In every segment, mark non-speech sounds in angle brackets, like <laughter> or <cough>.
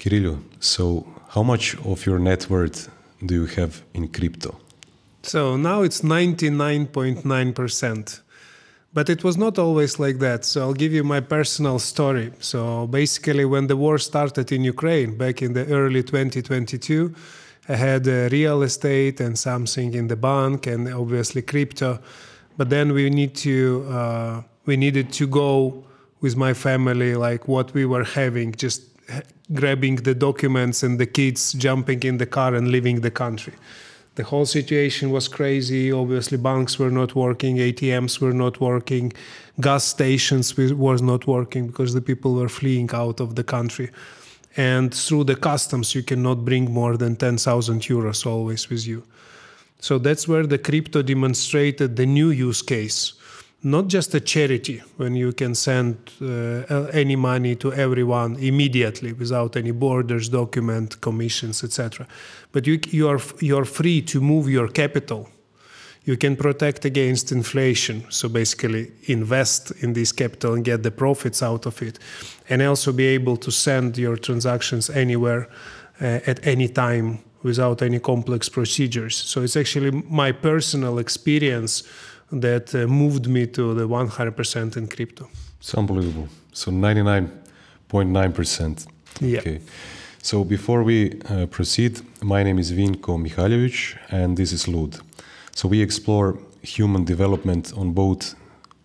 Kyrylo, so how much of your net worth do you have in crypto? So now it's 99.9%. But it was not always like that. So I'll give you my personal story. So basically, when the war started in Ukraine back in the early 2022, I had uh, real estate and something in the bank and obviously crypto. But then we need to uh, we needed to go with my family like what we were having, just grabbing the documents and the kids jumping in the car and leaving the country the whole situation was crazy. Obviously, banks were not working, ATMs were not working, gas stations was not working because the people were fleeing out of the country. And through the customs, you cannot bring more than 10,000 euros always with you. So that's where the crypto demonstrated the new use case not just a charity when you can send uh, any money to everyone immediately without any borders, document, commissions, etc. But you, you are you're free to move your capital. You can protect against inflation, so basically invest in this capital and get the profits out of it, and also be able to send your transactions anywhere uh, at any time without any complex procedures. So it's actually my personal experience that uh, moved me to the 100% in crypto. It's unbelievable. So 99.9%. Yeah. Okay. So before we uh, proceed, my name is Vinko Mihaljevic and this is LOOD. So we explore human development on both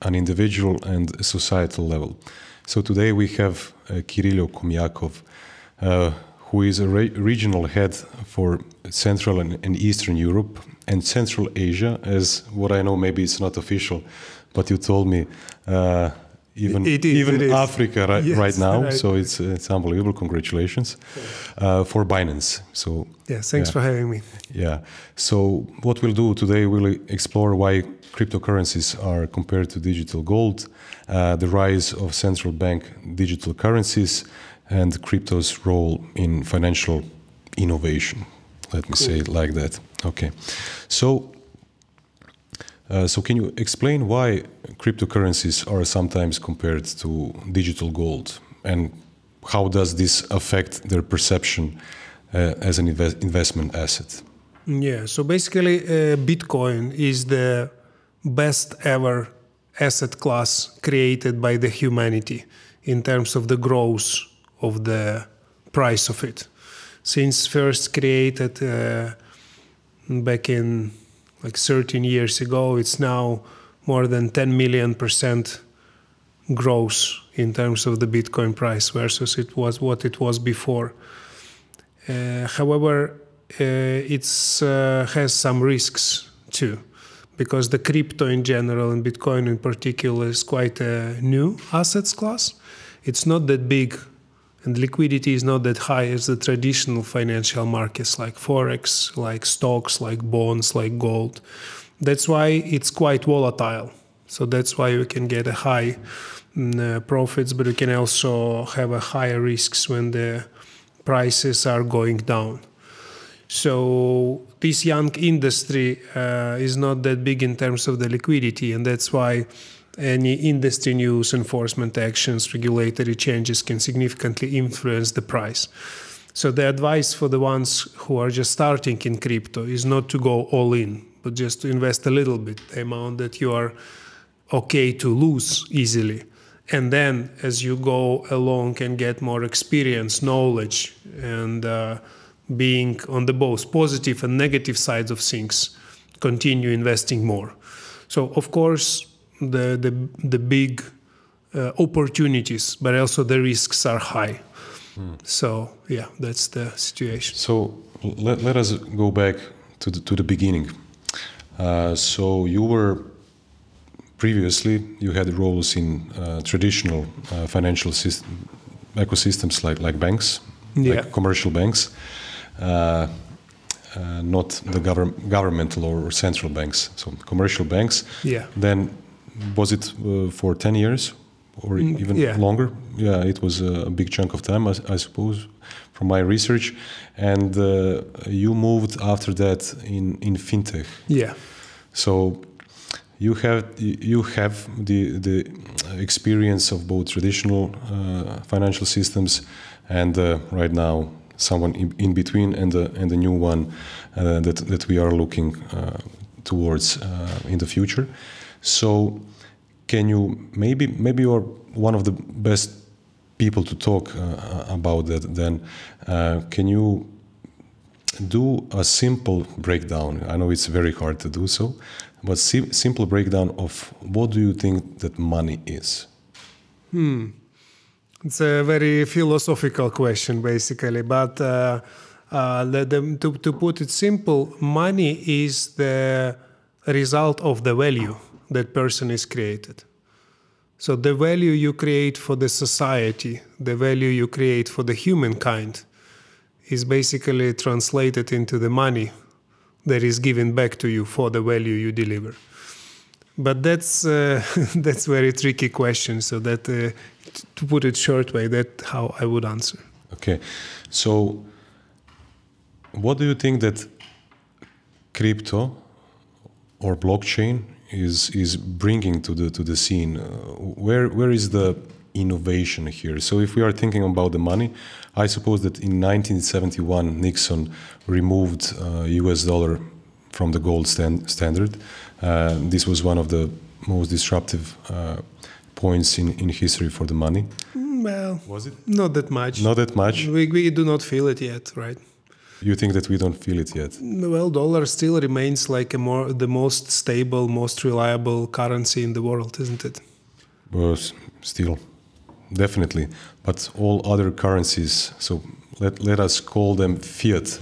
an individual and societal level. So today we have uh, Kyrylo Khomiakov, uh, who is a re regional head for Central and, and, Eastern Europe and Central Asia, as what I know, maybe it's not official, but you told me uh, even is, even Africa right, yes, right now. Right. So it's it's unbelievable. Congratulations uh, for Binance. So yeah, thanks yeah. for having me. Yeah. So what we'll do today, we'll explore why cryptocurrencies are compared to digital gold, uh, the rise of central bank digital currencies, and crypto's role in financial innovation. Let me cool. say it like that. Okay. So, uh, so can you explain why cryptocurrencies are sometimes compared to digital gold, and how does this affect their perception uh, as an invest investment asset? Yeah. So basically, uh, Bitcoin is the best ever asset class created by the humanity in terms of the growth of the price of it. Since first created uh, back in like 13 years ago, it's now more than 10 million percent growth in terms of the Bitcoin price versus it was what it was before. Uh, however, uh, it uh, has some risks too, because the crypto in general and Bitcoin in particular is quite a new assets class. It's not that big and liquidity is not that high as the traditional financial markets like forex like stocks like bonds like gold. That's why it's quite volatile. So that's why you can get a high mm, uh, profits but you can also have a higher risks when the prices are going down. So this young industry uh, is not that big in terms of the liquidity and that's why any industry news, enforcement actions, regulatory changes can significantly influence the price. So the advice for the ones who are just starting in crypto is not to go all in, but just to invest a little bit, the amount that you are okay to lose easily. And then as you go along and get more experience, knowledge, and uh, being on the both positive and negative sides of things, continue investing more. So of course, the the, the big uh, opportunities, but also the risks are high. Mm. So yeah, that's the situation. So let, let us go back to the, to the beginning. Uh, so you were previously you had roles in uh, traditional uh, financial system, ecosystems like like banks, yeah. like commercial banks. Uh, uh, not the govern governmental or central banks, so commercial banks. Yeah. Then was it uh, for 10 years or mm, even yeah. longer? Yeah, it was a big chunk of time, I, I suppose, from my research. And uh, you moved after that in, in fintech. Yeah. So you have you have the the experience of both traditional uh, financial systems, and uh, right now someone in, in, between and the and the new one uh, that that we are looking uh, towards uh, in the future. So, can you maybe maybe you're one of the best people to talk uh, about that? Then, can you do a simple breakdown? I know it's very hard to do so, but sim simple breakdown of what do you think that money is? Hmm. It's a very philosophical question, basically. But uh, uh, the, the, to, to put it simple, money is the result of the value that person is created. So the value you create for the society, the value you create for the humankind, is basically translated into the money that is given back to you for the value you deliver. But that's uh, <laughs> that's very tricky question. So that uh, to put it short way, that how I would answer. Okay, so what do you think that crypto or blockchain is is bringing to the to the scene? Uh, where where is the innovation here? So if we are thinking about the money, I suppose that in 1971 Nixon removed uh, U.S. dollar from the gold stand, standard. Uh, this was one of the most disruptive uh, points in, in history for the money. Mm, well, was it not that much? Not that much. We, we do not feel it yet, right? You think that we don't feel it yet? Well, dollar still remains like a more the most stable, most reliable currency in the world, isn't it? Well, still, definitely. But all other currencies, so let let us call them fiat.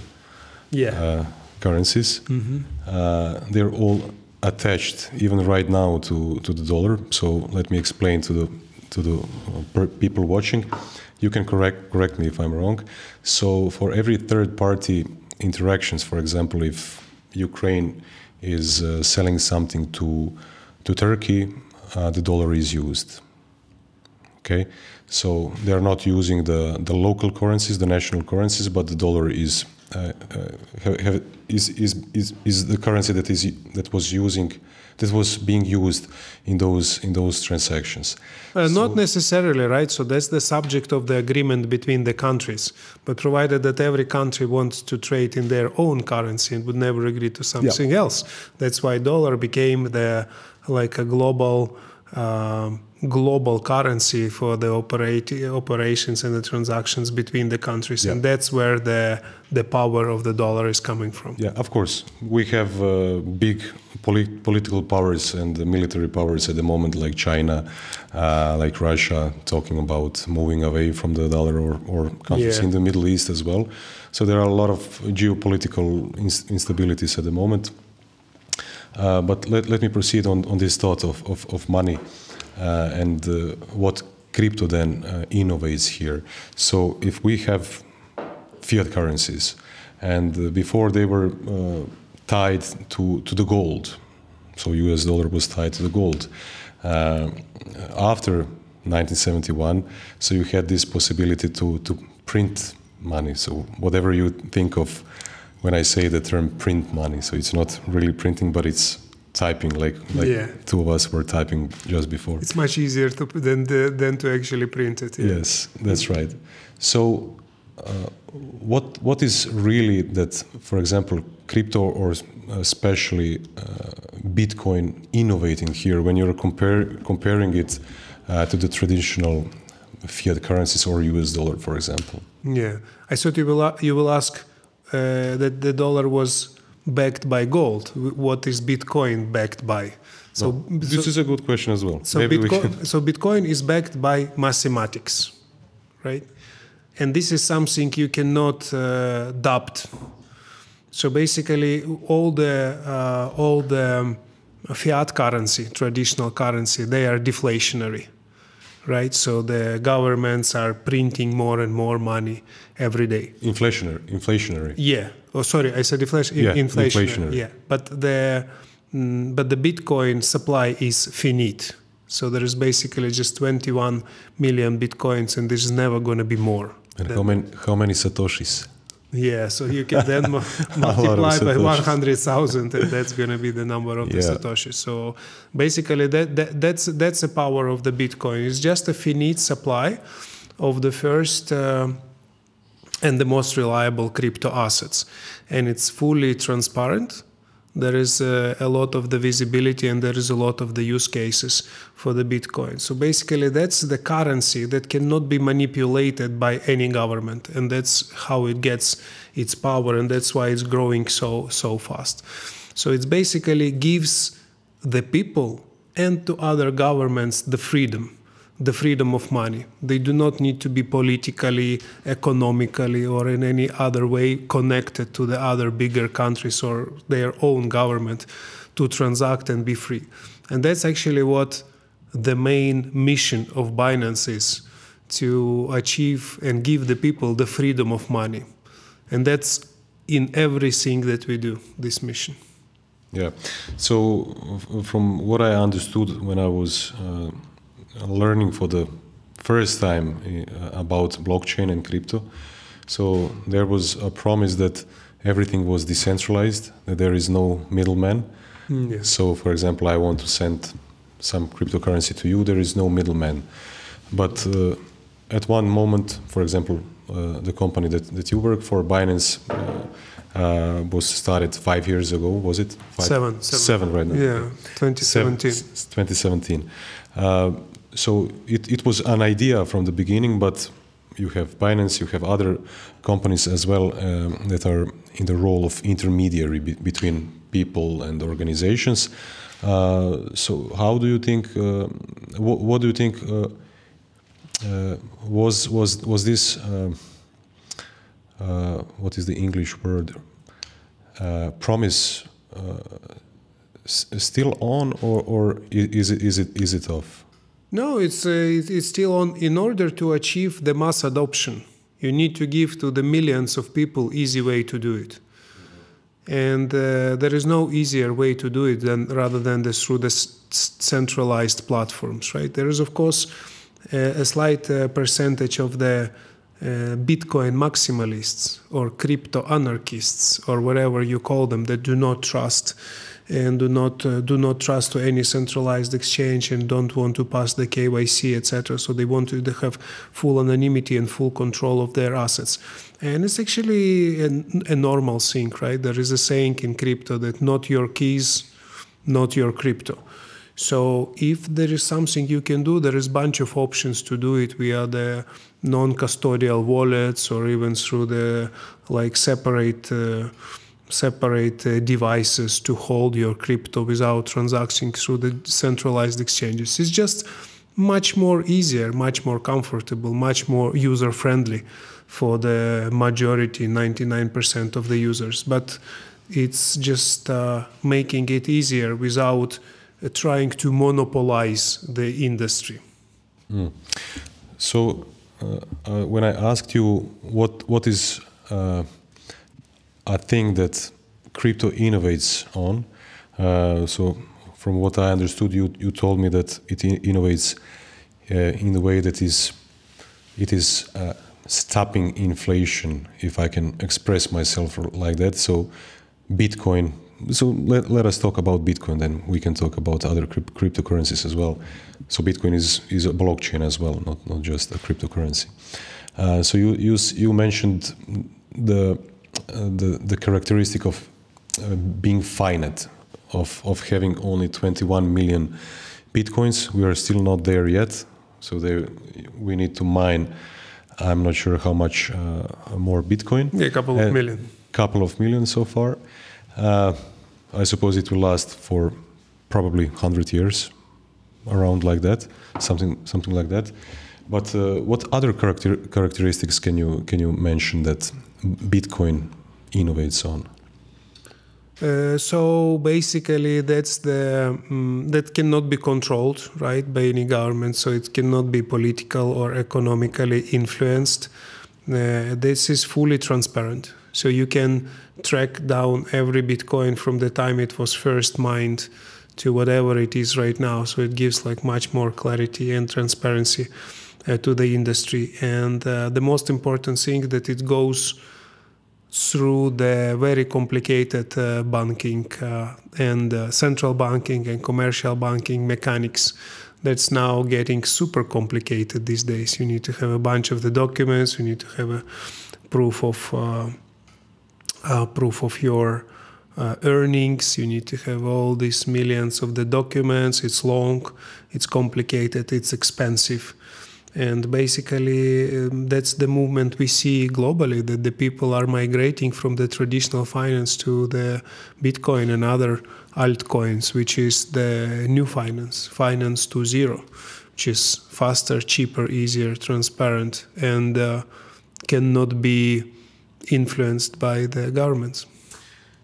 Yeah. Uh, currencies. Mm-hmm. Uh, they're all attached, even right now, to, to the dollar. So let me explain to the to the uh, people watching. You can correct correct me if I'm wrong. So for every third party interactions, for example, if Ukraine is uh, selling something to to Turkey, uh, the dollar is used. Okay, so they are not using the the local currencies, the national currencies, but the dollar is uh, uh, have, is, is, is, is the currency that is that was using that was being used in those in those transactions. Uh, so not necessarily, right? So that's the subject of the agreement between the countries. But provided that every country wants to trade in their own currency and would never agree to something yeah. else, that's why dollar became the like a global. Um, global currency for the operate, operations and the transactions between the countries, yeah. and that's where the the power of the dollar is coming from. Yeah, of course, we have uh, big polit political powers and military powers at the moment, like China, uh, like Russia, talking about moving away from the dollar, or, or countries yeah. in the Middle East as well. So there are a lot of geopolitical instabilities at the moment. Uh, but let, let me proceed on, on this thought of, of, of money. Uh, and uh, what crypto then uh, innovates here. So if we have fiat currencies, and before they were tied to, to the gold, so US dollar was tied to the gold. after 1971, so you had this possibility to, to print money. So whatever you think of when I say the term print money, so it's not really printing, but it's typing like like yeah. two of us were typing just before it's much easier to than the, than to actually print it yeah. yes that's right so uh, what what is really that for example crypto or especially uh, bitcoin innovating here when you're compare, comparing it uh, to the traditional fiat currencies or us dollar for example yeah i thought you will you will ask uh, that the dollar was backed by gold? What is Bitcoin backed by? So no, this so, is a good question as well. So Bitcoin, <laughs> so Bitcoin is backed by mathematics, right? And this is something you cannot uh, doubt. So basically, all the uh, all the um, fiat currency, traditional currency, they are deflationary, right? So the governments are printing more and more money every day. Inflationary, inflationary. Yeah, Oh, sorry, I said inflation. Yeah, inflation. Inflationary. Yeah, but the mm, but the Bitcoin supply is finite. So there is basically just 21 million bitcoins, and this is never going to be more. And how many how many satoshis? Yeah, so you can then <laughs> multiply by 100,000, and that's going to be the number of yeah. the satoshis. So basically, that, that that's that's the power of the Bitcoin. It's just a finite supply of the first. Uh, and the most reliable crypto assets. And it's fully transparent. There is a, a, lot of the visibility and there is a lot of the use cases for the Bitcoin. So basically, that's the currency that cannot be manipulated by any government, and that's how it gets its power, and that's why it's growing so so fast. So it basically gives the people and to other governments the freedom the freedom of money. They do not need to be politically, economically, or in any other way connected to the other bigger countries or their own government to transact and be free. And that's actually what the main mission of Binance is to achieve and give the people the freedom of money. And that's in everything that we do, this mission. Yeah. So, from what I understood when I was uh, learning for the first time uh, about blockchain and crypto. So there was a promise that everything was decentralized, that there is no middleman. Mm, yeah. So, for example, I want to send some cryptocurrency to you, there is no middleman. But uh, at one moment, for example, uh, the company that, that you work for, Binance, uh, uh was started five years ago, was it? Five? Seven, seven. Seven right now. Yeah, 2017. Seven, 2017 so it, it was an idea from the beginning, but you have Binance, you have other companies as well um, that are in the role of intermediary be between people and organizations. Uh, so how do you think? Uh, wh what do you think? Uh, uh was was was this? Uh, uh, what is the English word? promise still on, or or is it is it is it off? No, it's, uh, it's still on. In order to achieve the mass adoption, you need to give to the millions of people easy way to do it. And uh, there is no easier way to do it than rather than this through the centralized platforms, right? There is, of course, uh, a slight uh, percentage of the uh, Bitcoin maximalists or crypto anarchists or whatever you call them that do not trust and do not uh, do not trust to any centralized exchange and don't want to pass the KYC, etc. So they want to they have full anonymity and full control of their assets. And it's actually a, a normal thing, right? There is a saying in crypto that not your keys, not your crypto. So if there is something you can do, there is a bunch of options to do it via the non-custodial wallets or even through the like separate uh, separate uh, devices to hold your crypto without transacting through the centralized exchanges. It's just much more easier, much more comfortable, much more user friendly for the majority, 99% of the users. But it's just uh, making it easier without uh, trying to monopolize the industry. Mm. So, uh, uh, when I asked you what what is uh, a thing that crypto innovates on. Uh, so, from what I understood, you you told me that it in innovates uh, in the way that is it is uh, stopping inflation, if I can express myself like that. So, Bitcoin. So let, let us talk about Bitcoin, then we can talk about other cryptocurrencies as well. So Bitcoin is, is a blockchain as well, not, not just a cryptocurrency. Uh, so you, you you mentioned the the, the characteristic of uh, being finite, of, of having only 21 million bitcoins. We are still not there yet, so they, we need to mine. I'm not sure how much uh, more bitcoin. Yeah, a couple of million. Couple of million so far. Uh, I suppose it will last for probably 100 years, around like that, something something like that. But uh, what other character characteristics can you can you mention that Bitcoin innovates on? Uh, so basically, that's the um, that cannot be controlled, right, by any government. So it cannot be political or economically influenced. Uh, this is fully transparent. So you can track down every Bitcoin from the time it was first mined to whatever it is right now. So it gives like much more clarity and transparency uh, to the industry. And uh, the most important thing that it goes through the very complicated uh, banking uh, and uh, central banking and commercial banking mechanics that's now getting super complicated these days. You need to have a bunch of the documents, you need to have a proof of uh, uh, proof of your uh, earnings. You need to have all these millions of the documents. It's long, it's complicated, it's expensive. And basically, um, that's the movement we see globally that the people are migrating from the traditional finance to the Bitcoin and other altcoins, which is the new finance, finance to zero, which is faster, cheaper, easier, transparent, and uh, cannot be influenced by the governments.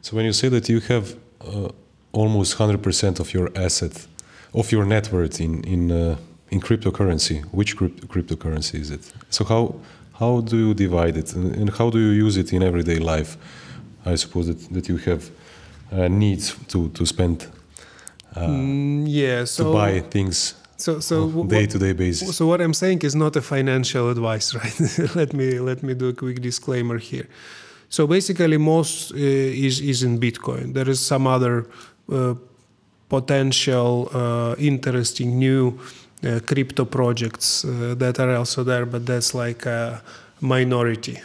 So when you say that you have uh, almost 100% of your asset, of your net worth in in uh, in cryptocurrency, which crypt cryptocurrency is it? So how how do you divide it, and how do you use it in everyday life? I suppose that, that you have uh, needs to to spend. Uh, mm, yeah, so to buy things so so day to day basis. So what I'm saying is not a financial advice, <laughs> right? let me let me do a quick disclaimer here. So basically, most uh, is is in Bitcoin. There is some other uh, potential uh, interesting new crypto projects uh, that are also there, but that's like a minority.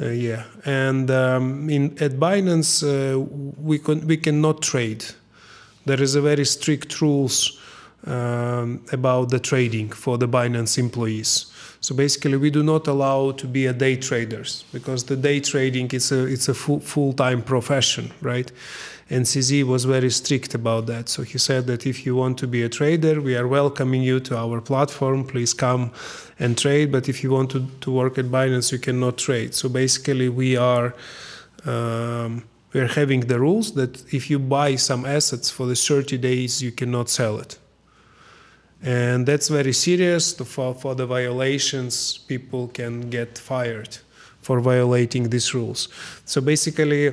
Uh, yeah, and um, in at Binance we can we cannot trade. There is a very strict rules um, about the trading for the Binance employees. So basically, we do not allow to be a day traders because the day trading is a it's a full full time profession, right? And CZ was very strict about that. So he said that if you want to be a trader, we are welcoming you to our platform. Please come and trade. But if you want to, to work at Binance, you cannot trade. So basically, we are. Um, we are having the rules that if you buy some assets for the 30 days, you cannot sell it and that's very serious for, for the violations people can get fired for violating these rules so basically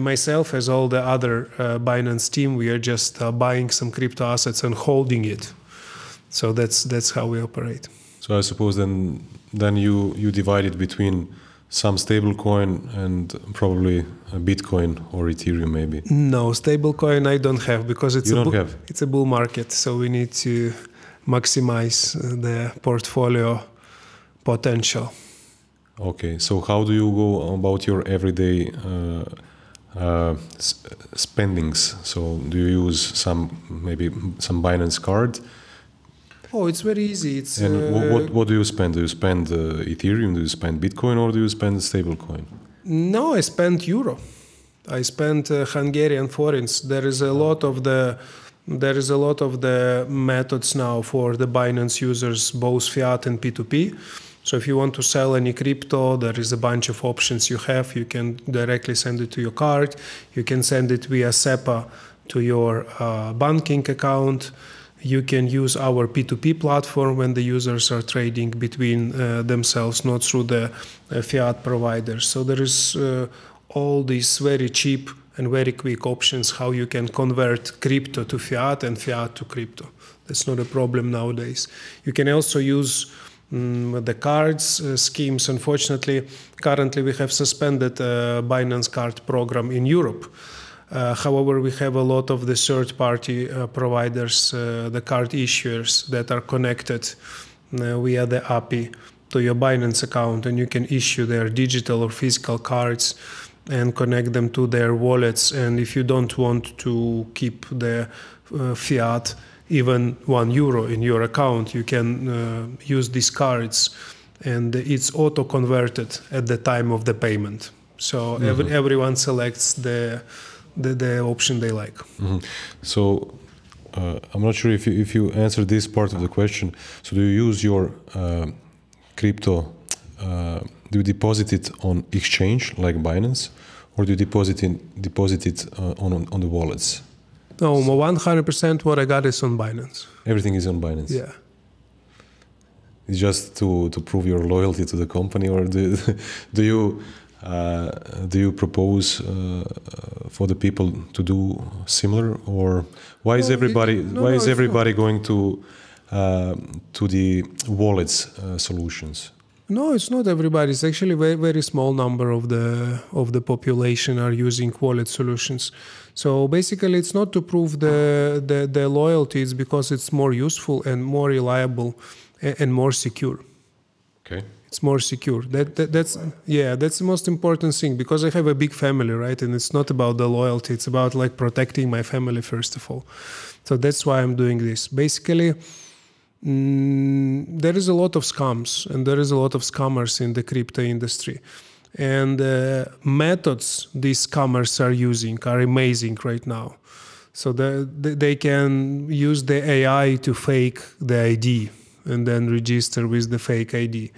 myself as all the other uh, binance team we are just uh, buying some crypto assets and holding it so that's that's how we operate so i suppose then then you you divide it between some stablecoin and probably Bitcoin or Ethereum maybe. No, stablecoin I don't have because it's you a don't have. it's a bull market, so we need to maximize uh, the portfolio potential. Okay, so how do you go about your everyday uh, uh, spendings? So do you use some maybe some Binance card? Oh, it's very easy. It's and uh, what what do you spend? Do you spend uh, Ethereum? Do you spend Bitcoin or do you spend stablecoin? No, I spend euro. I spend uh, Hungarian forints. There is a lot of the there is a lot of the methods now for the Binance users, both fiat and P2P. So if you want to sell any crypto, there is a bunch of options you have. You can directly send it to your card. You can send it via SEPA to your uh, banking account. You can use our P2P platform when the users are trading between uh, themselves, not through the uh, fiat providers. So there is uh, all these very cheap and very quick options how you can convert crypto to fiat and fiat to crypto. That's not a problem nowadays. You can also use um, the cards uh, schemes. Unfortunately, currently we have suspended a Binance card program in Europe. Uh, however, we have a lot of the third-party uh, providers, uh, the card issuers that are connected uh, via the API to your Binance account, and you can issue their digital or physical cards and connect them to their wallets. And if you don't want to keep the uh, fiat, even one euro in your account, you can uh, use these cards and it's auto converted at the time of the payment. So mm-hmm. every, everyone selects the, the, the, option they like. Mm-hmm. So uh, I'm not sure if you, if you answer this part of the question. So do you use your uh, crypto uh, do you deposit it on exchange like Binance, or do you deposit it deposit it uh, on on the wallets? No, 100% what I got is on Binance. Everything is on Binance. Yeah. It's just to to prove your loyalty to the company, or do <laughs> do you uh, do you propose uh, for the people to do similar, or why is everybody no, why no, is everybody going to uh, to the wallets uh, solutions? No, it's not everybody. It's actually very very small number of the of the population are using wallet solutions. So basically, it's not to prove the the, the loyalty. It's because it's more useful and more reliable and, and more secure. Okay. it's more secure that, that, that's yeah that's the most important thing because i have a big family right and it's not about the loyalty it's about like protecting my family first of all so that's why i'm doing this basically mm, there is a lot of scams and there is a lot of scammers in the crypto industry and uh, methods these scammers are using are amazing right now so the, they can use the ai to fake the id and then register with the fake id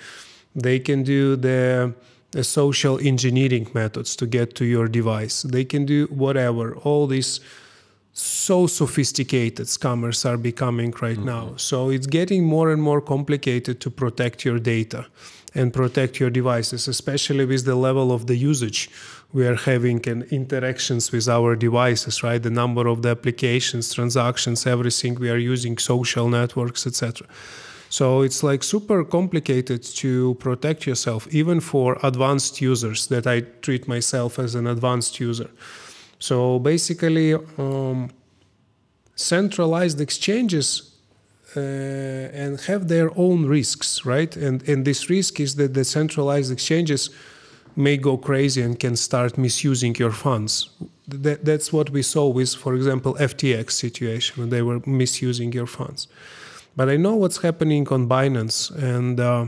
they can do the, the social engineering methods to get to your device. They can do whatever. All these so sophisticated scammers are becoming right mm-hmm. now. So it's getting more and more complicated to protect your data and protect your devices, especially with the level of the usage we are having and interactions with our devices, right? The number of the applications, transactions, everything we are using, social networks, etc. So it's like super complicated to protect yourself, even for advanced users that I treat myself as an advanced user. So basically, um, centralized exchanges and have their own risks, right? And and this risk is that the centralized exchanges may go crazy and can start misusing your funds. That, that's what we saw with, for example, FTX situation when they were misusing your funds. But I know what's happening on Binance, and uh,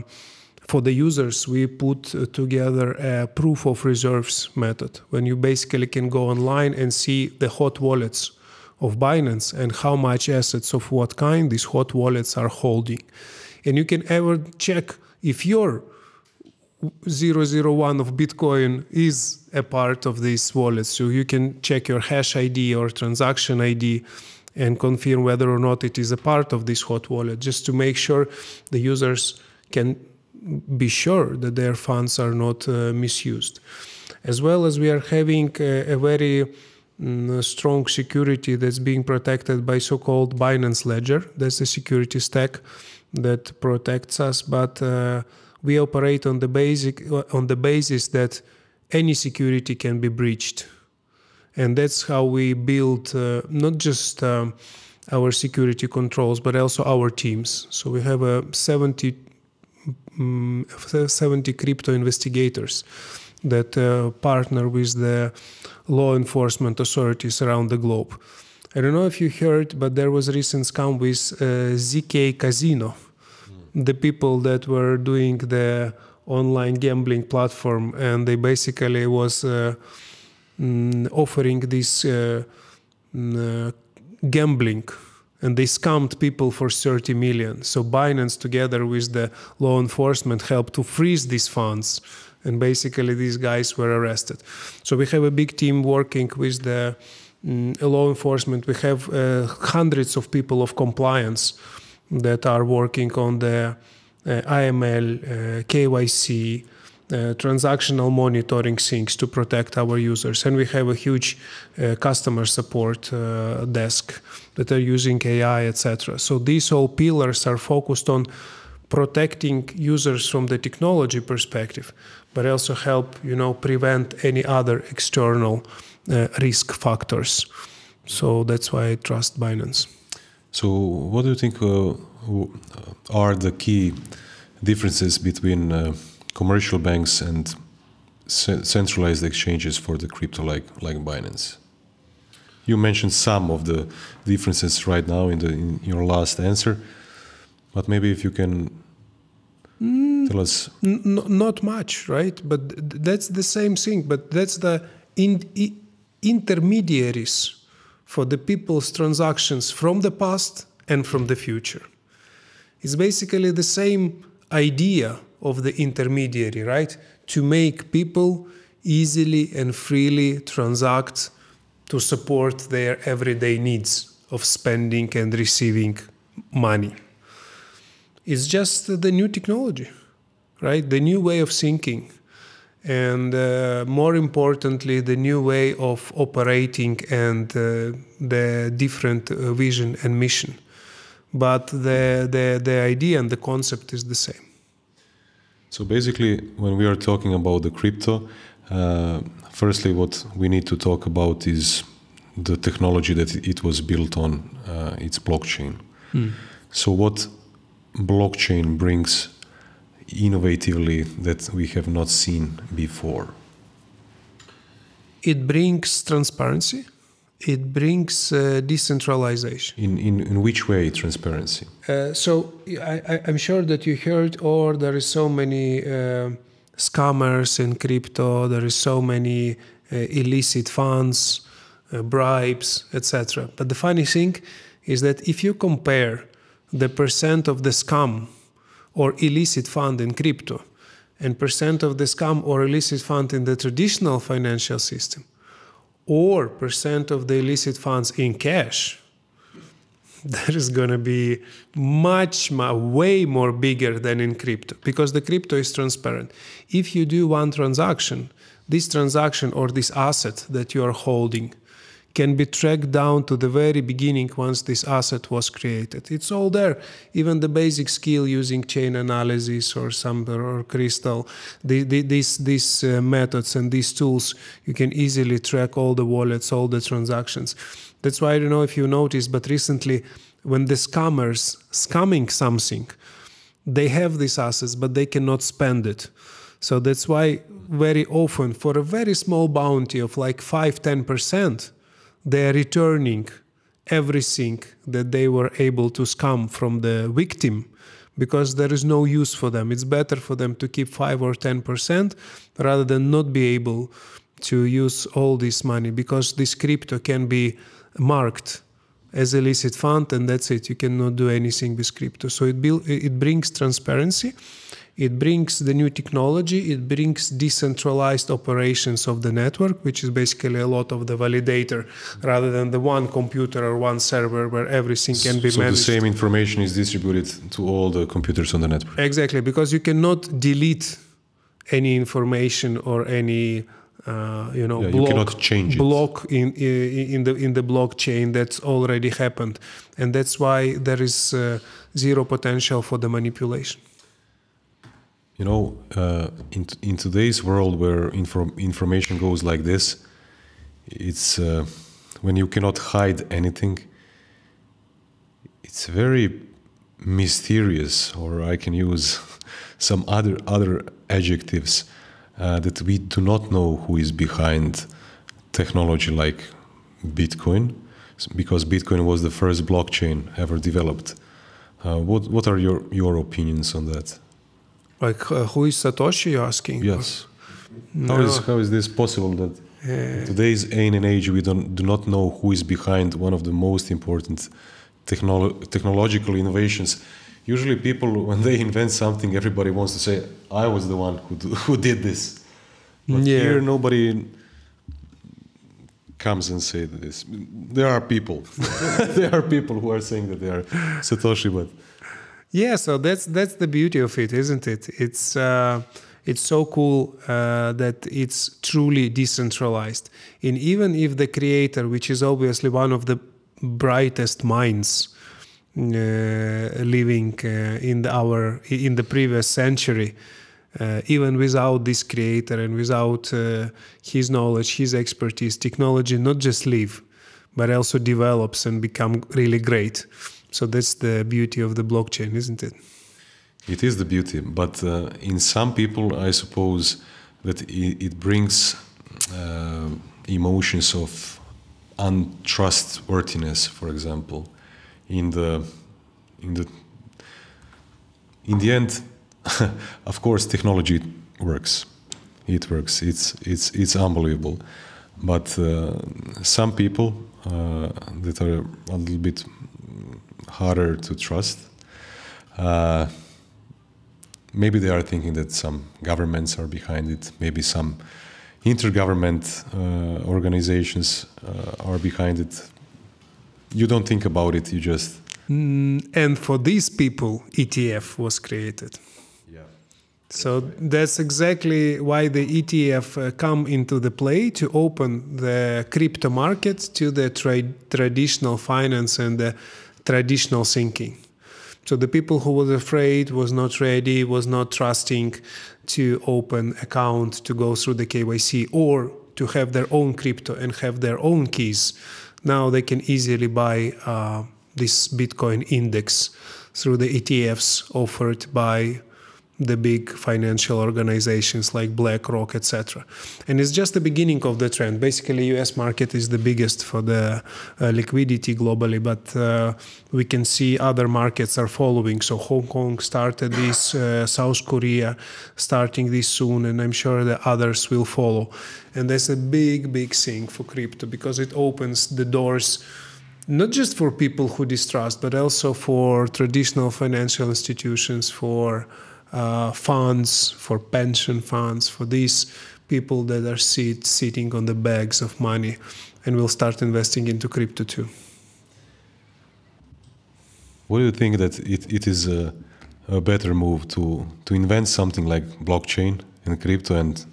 for the users, we put uh, together a proof of reserves method when you basically can go online and see the hot wallets of Binance and how much assets of what kind these hot wallets are holding. And you can ever check if your 001 of Bitcoin is a part of this wallet. So you can check your hash ID or transaction ID and confirm whether or not it is a part of this hot wallet, just to make sure the users can be sure that their funds are not uh, misused. As well as we are having a, a very strong security that's being protected by so-called Binance Ledger. That's the security stack that protects us, but uh, we operate on the basic on the basis that any security can be breached and that's how we build uh, not just um, our security controls but also our teams so we have a 70 um, 70 crypto investigators that uh, partner with the law enforcement authorities around the globe i don't know if you heard but there was a recent scam with uh, ZKasino mm. the people that were doing the online gambling platform and they basically was uh, Mm, offering this uh, mm, uh, gambling and they scammed people for 30 million. So Binance, together with the law enforcement, helped to freeze these funds, and basically these guys were arrested. So we have a big team working with the mm, law enforcement. We have uh, hundreds of people of compliance that are working on the uh, AML, uh, KYC, uh, transactional monitoring things to protect our users. And we have a huge uh, customer support uh, desk that are using AI, etc. So these all pillars are focused on protecting users from the technology perspective, but also help you know prevent any other external uh, risk factors. So that's why I trust Binance. So what do you think uh, are the key differences between commercial banks and centralized exchanges for the crypto like like Binance. You mentioned some of the differences right now in the in your last answer, but maybe if you can mm, tell us. not much, right? But that's the same thing. But that's the in intermediaries for the people's transactions from the past and from the future. It's basically the same idea of the intermediary, right? To make people easily and freely transact to support their everyday needs of spending and receiving money. It's just the new technology, right? The new way of thinking. And uh, more importantly, the new way of operating and uh, the different uh, vision and mission. But the, the, the idea and the concept is the same. So basically, when we are talking about the crypto, uh, firstly, what we need to talk about is the technology that it was built on, uh, its blockchain. Mm. So what blockchain brings innovatively that we have not seen before? It brings transparency. It brings uh, decentralization. In, in, in which way transparency? Uh, so I, am sure that you heard, or there is so many uh, scammers in crypto. There is so many uh, illicit funds, uh, bribes, etc. But the funny thing is that if you compare the percent of the scam or illicit fund in crypto. And percent of the scam or illicit fund in the traditional financial system or percent of the illicit funds in cash <laughs> that is going to be much, much way more bigger than in crypto because the crypto is transparent. If you do one transaction this transaction or this asset that you are holding can be tracked down to the very beginning once this asset was created. It's all there. Even the basic skill using Chainalysis or Sumber or Crystal, the, the, these, these uh, methods and these tools, you can easily track all the wallets, all the transactions. That's why I don't know if you noticed, but recently when the scammers scamming something, they have these assets, but they cannot spend it. So that's why very often for a very small bounty of like 5 10%, they are returning everything that they were able to scam from the victim because there is no use for them. It's better for them to keep 5 or 10% rather than not be able to use all this money because this crypto can be marked as illicit fund and that's it. You cannot do anything with crypto. So it, it brings transparency it brings the new technology, it brings decentralized operations of the network, which is basically a lot of the validator rather than the one computer or one server where everything can be so managed. So the same information is distributed to all the computers on the network. Exactly, because you cannot delete any information or any uh, you know yeah, block, you block in in the in the blockchain that's already happened and that's why there is uh, zero potential for the manipulation you know, uh, in, in today's world where inform information goes like this, it's uh, when you cannot hide anything, it's very mysterious, or I can use <laughs> some other other adjectives uh, that we do not know who is behind technology like Bitcoin, because Bitcoin was the first blockchain ever developed. Uh, what what are your your opinions on that? Like, uh, who is Satoshi, you're asking? Yes. No. How, is, how is this possible that in today's age and age we don't, do not know who is behind one of the most important technolo technological innovations? Usually, people, <laughs> when they invent something, everybody wants to say, I was the one who, do, <laughs> who did this. But yeah. here, nobody comes and say this. There are people. <laughs> there are people who are saying that they are Satoshi, but yeah, so that's that's the beauty of it, isn't it? It's uh, it's so cool uh, that it's truly decentralized. And even if the creator, which is obviously one of the brightest minds uh, living uh, in the, our in the previous century, uh, even without this creator and without uh, his knowledge, his expertise, technology not just live, but also develops and become really great. So that's the beauty of the blockchain, isn't it? It is the beauty, but uh, in some people, I suppose that it, it brings uh, emotions of untrustworthiness. For example, in the in the in the end, <laughs> of course, technology works. It works. It's it's it's unbelievable, but uh, some people uh, that are a little bit harder to trust. Uh, maybe they are thinking that some governments are behind it, maybe some intergovernment uh, organizations uh, are behind it. You don't think about it, you just. Mm, and for these people, ETF was created. Yeah. So that's exactly why the ETF uh, come into the play to open the crypto market to the tra traditional finance and the traditional thinking. So the people who was afraid, was not ready, was not trusting to open account, to go through the KYC, or to have their own crypto and have their own keys. Now they can easily buy uh, this Bitcoin index through the ETFs offered by the big financial organizations like BlackRock, etc. And it's just the beginning of the trend. Basically, U.S. market is the biggest for the uh, liquidity globally, but uh, we can see other markets are following. So Hong Kong started this, uh, South Korea starting this soon, and I'm sure the others will follow. And that's a big, big thing for crypto because it opens the doors not just for people who distrust, but also for traditional financial institutions, for uh, funds, for pension funds, for these people that are sit, sitting on the bags of money and will start investing into crypto too. What do you think that it, it is a, a better move to, to invent something like blockchain and crypto and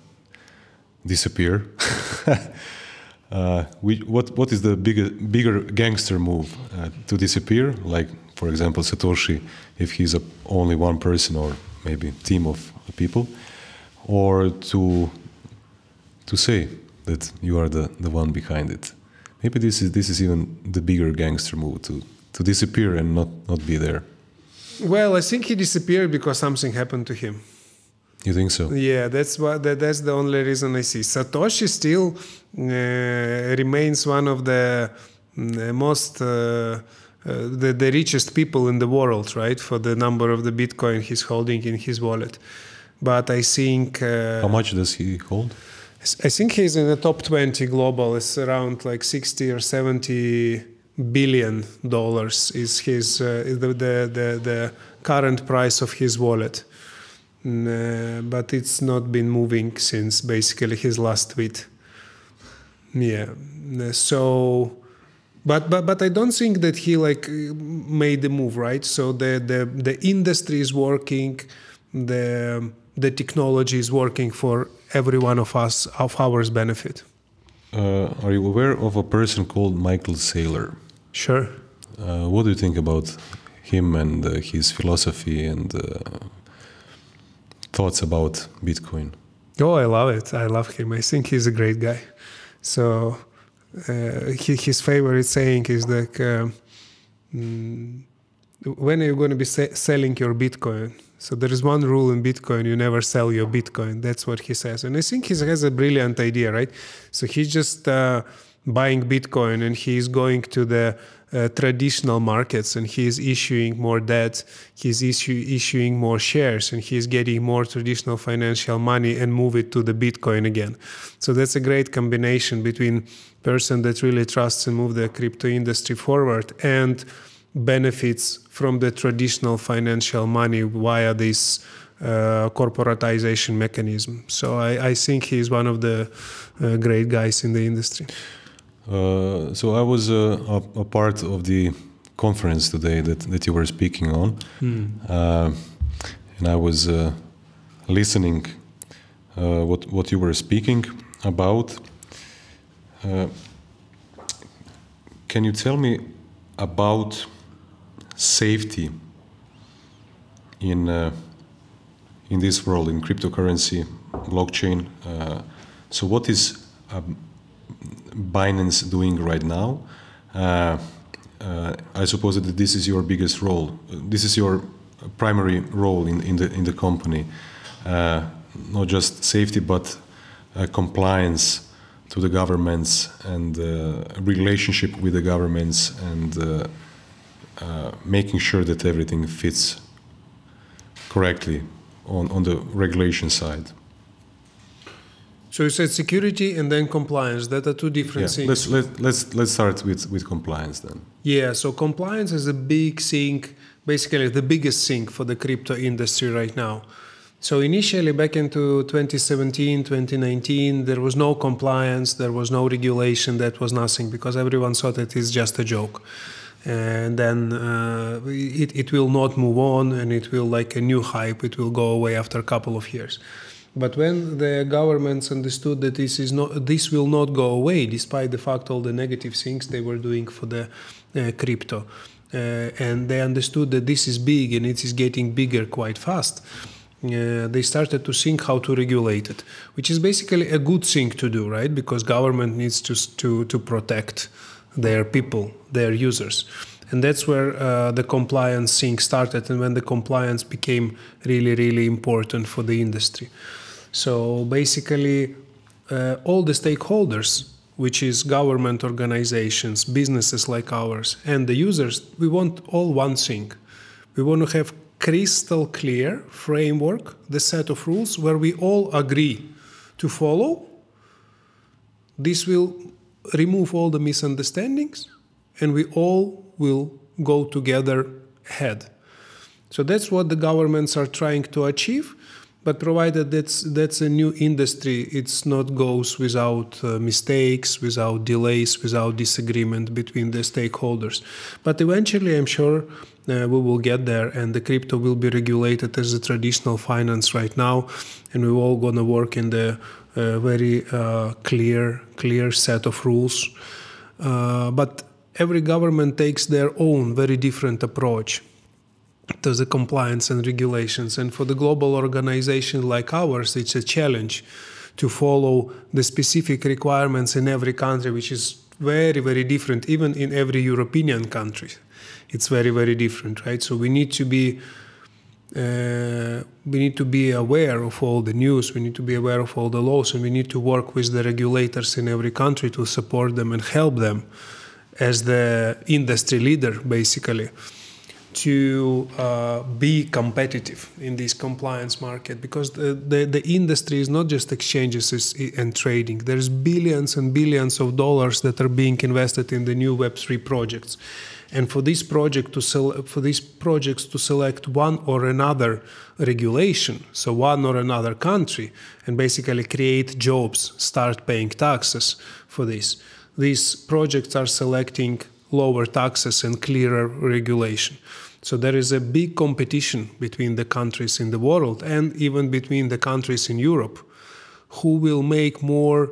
disappear? <laughs> uh, we, what, what is the bigger, bigger gangster move? Uh, to disappear, like, for example, Satoshi, if he's a, only one person or maybe team of people, or to to say that you are the, the one behind it. Maybe this is this is even the bigger gangster move to to disappear and not not be there. Well, I think he disappeared because something happened to him. You think so? Yeah, that's what that, that's the only reason I see. Satoshi still uh, remains one of the uh, most uh, the, the richest people in the world, right? For the number of the Bitcoin he's holding in his wallet. But I think. Uh, How much does he hold? I think he's in the top 20 global. It's around like 60 or 70 billion dollars is his uh, the, the, the, the, current price of his wallet. Uh, but it's not been moving since basically his last tweet. Yeah. So but but but I don't think that he like made the move right. So the the the industry is working, the the technology is working for every one of us of ours benefit. Uh, are you aware of a person called Michael Saylor? Sure. Uh, what do you think about him and uh, his philosophy and uh, thoughts about Bitcoin? Oh, I love it. I love him. I think he's a great guy. So his favorite saying is like, uh, mm, when are you going to be selling your Bitcoin? So there is one rule in Bitcoin: you never sell your Bitcoin. That's what he says, and I think he has a brilliant idea, right? So he just uh, buying Bitcoin and he's going to the uh, traditional markets and he's issuing more debt, he's issue, issuing more shares, and he's getting more traditional financial money and move it to the Bitcoin again. So that's a great combination between person that really trusts and move the crypto industry forward and benefits from the traditional financial money via this uh, corporatization mechanism. So I, I, think he's one of the uh, great guys in the industry. Uh, so I was uh, a, a, part of the conference today that, that you were speaking on, mm. and I was uh, listening what what you were speaking about. can you tell me about safety in in this world in cryptocurrency, blockchain? so what is um, Binance doing right now. Uh, uh, I suppose that this is your biggest role. This is your primary role in, in the in the company, uh, not just safety but compliance to the governments and relationship with the governments and uh, making sure that everything fits correctly on, on the regulation side. So you said security and then compliance. That are two different yeah, things. Let's let, let's let's start with with compliance then. Yeah. So compliance is a big thing, basically the biggest thing for the crypto industry right now. So initially, back into 2017, 2019, there was no compliance, there was no regulation, that was nothing because everyone thought it is just a joke and then uh, it, it will not move on and it will like a new hype it will go away after a couple of years but when the governments understood that this is not, this will not go away, despite the fact all the negative things they were doing for the uh, crypto, uh, and they understood that this is big and it is getting bigger quite fast. Uh, they started to think how to regulate it, which is basically a good thing to do, right? Because government needs to to to protect their people, their users. and that's where uh, the compliance thing started and when the compliance became really really important for the industry so basically uh, all the stakeholders which is government organizations businesses like ours and the users we want all one thing we want to have crystal clear framework the set of rules where we all agree to follow this will remove all the misunderstandings and we all will go together ahead. So that's what the governments are trying to achieve. But provided that's that's a new industry, it's not goes without uh, mistakes, without delays, without disagreement between the stakeholders. But eventually, I'm sure uh, we will get there, and the crypto will be regulated as a traditional finance right now, and we're all gonna work in the uh, very uh, clear clear set of rules. Uh, but every government takes their own very different approach to the compliance and regulations. And for the global organization like ours, it's a challenge to follow the specific requirements in every country, which is very, very different, even in every European country. It's very, very different, right? So we need to be uh, we need to be aware of all the news, we need to be aware of all the laws, and we need to work with the regulators in every country to support them and help them as the industry leader, basically, to uh, be competitive in this compliance market because the, the, the, industry is not just exchanges and trading. There's billions and billions of dollars that are being invested in the new Web3 projects. And for this project to sel- for these projects to select one or another regulation, so one or another country, and basically create jobs, start paying taxes for this these projects are selecting lower taxes and clearer regulation. So there is a big competition between the countries in the world and even between the countries in Europe who will make more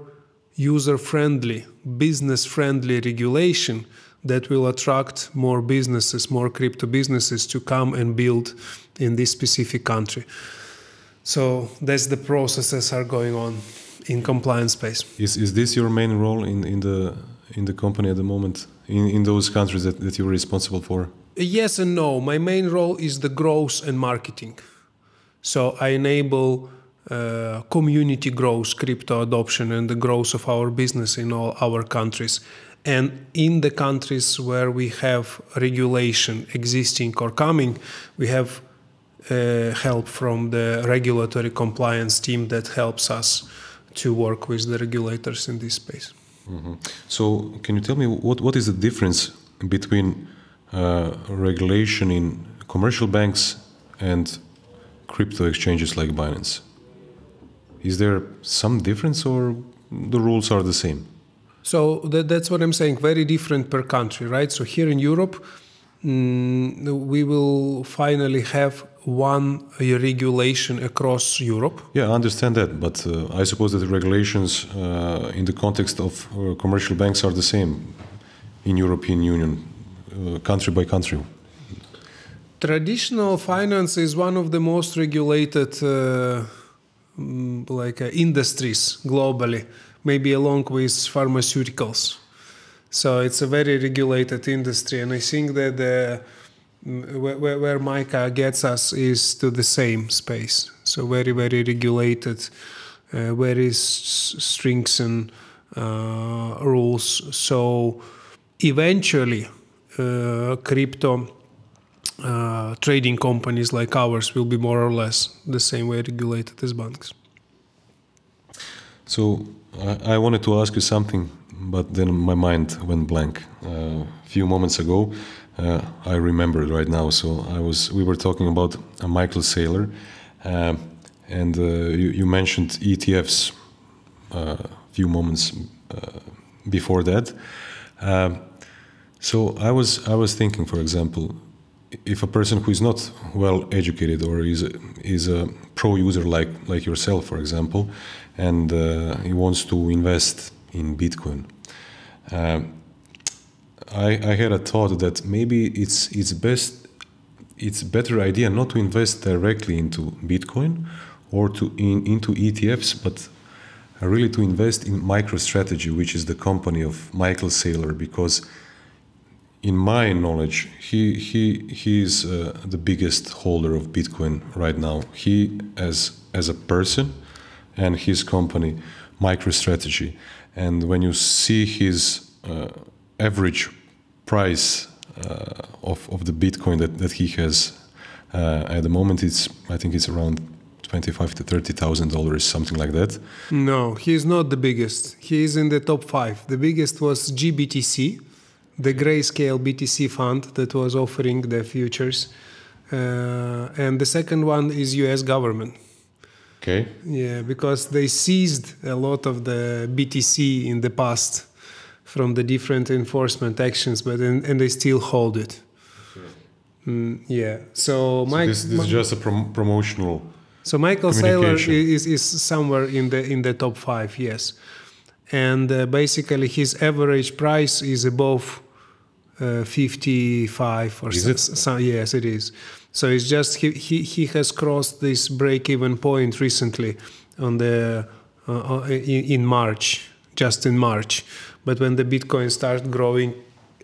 user friendly, business friendly regulation that will attract more businesses, more crypto businesses to come and build in this specific country. So that's the processes are going on in compliance space. Is, is this your main role in, in the in the company at the moment in, in those countries that, that you're responsible for? Yes and no. My main role is the growth and marketing. So I enable uh, community growth, crypto adoption, and the growth of our business in all our countries. And in the countries where we have regulation existing or coming, we have uh, help from the regulatory compliance team that helps us to work with the regulators in this space. Mm-hmm. So, can you tell me what, what is the difference between regulation in commercial banks and crypto exchanges like Binance? Is there some difference, or the rules are the same? So that, that's what I'm saying. Very different per country, right? So here in Europe, mm, we will finally have one regulation across Europe. Yeah, I understand that, but uh, I suppose that the regulations uh, in the context of uh, commercial banks are the same in European Union, uh, country by country. Traditional finance is one of the most regulated, uh, mm, like uh, industries globally, maybe along with pharmaceuticals. So it's a very regulated industry, and I think that the where, where MiCA gets us is to the same space. So very, very regulated, uh, very strengthened uh, rules. So eventually, crypto uh, trading companies like ours will be more or less the same way regulated as banks. So I, I wanted to ask you something, but then my mind went blank uh, a few moments ago uh, I remember it right now. So I was we were talking about uh, Michael Saylor, uh, and uh, you, you, mentioned ETFs a uh, few moments uh, before that. So I was I was thinking, for example, if a person who is not well educated or is a, is a pro user like like yourself, for example, and uh, he wants to invest in Bitcoin. Uh, I, I had a thought that maybe it's it's best it's better idea not to invest directly into Bitcoin or to in, into ETFs, but really to invest in MicroStrategy, which is the company of Michael Saylor, because in my knowledge, he he he is uh, the biggest holder of Bitcoin right now. He as as a person, and his company, MicroStrategy. And when you see his uh, average price uh, of of the Bitcoin that that he has uh, at the moment, it's I think it's around twenty-five to thirty thousand dollars, something like that. No, he is not the biggest. He is in the top five. The biggest was GBTC, the grayscale BTC fund that was offering the futures, uh, and the second one is U.S. government. Okay. Yeah, because they seized a lot of the BTC in the past from the different enforcement actions, but and, and they still hold it. Mm, yeah. So, So Mike, this, this is just a prom- promotional. so Michael Saylor is, is somewhere in the in the top five, yes, and uh, basically his average price is above uh, fifty five or Is so, it? so- yes, it is. So it's just he, he, he has crossed this break even point recently on the uh, uh, in, in March, just in March. But when the Bitcoin started growing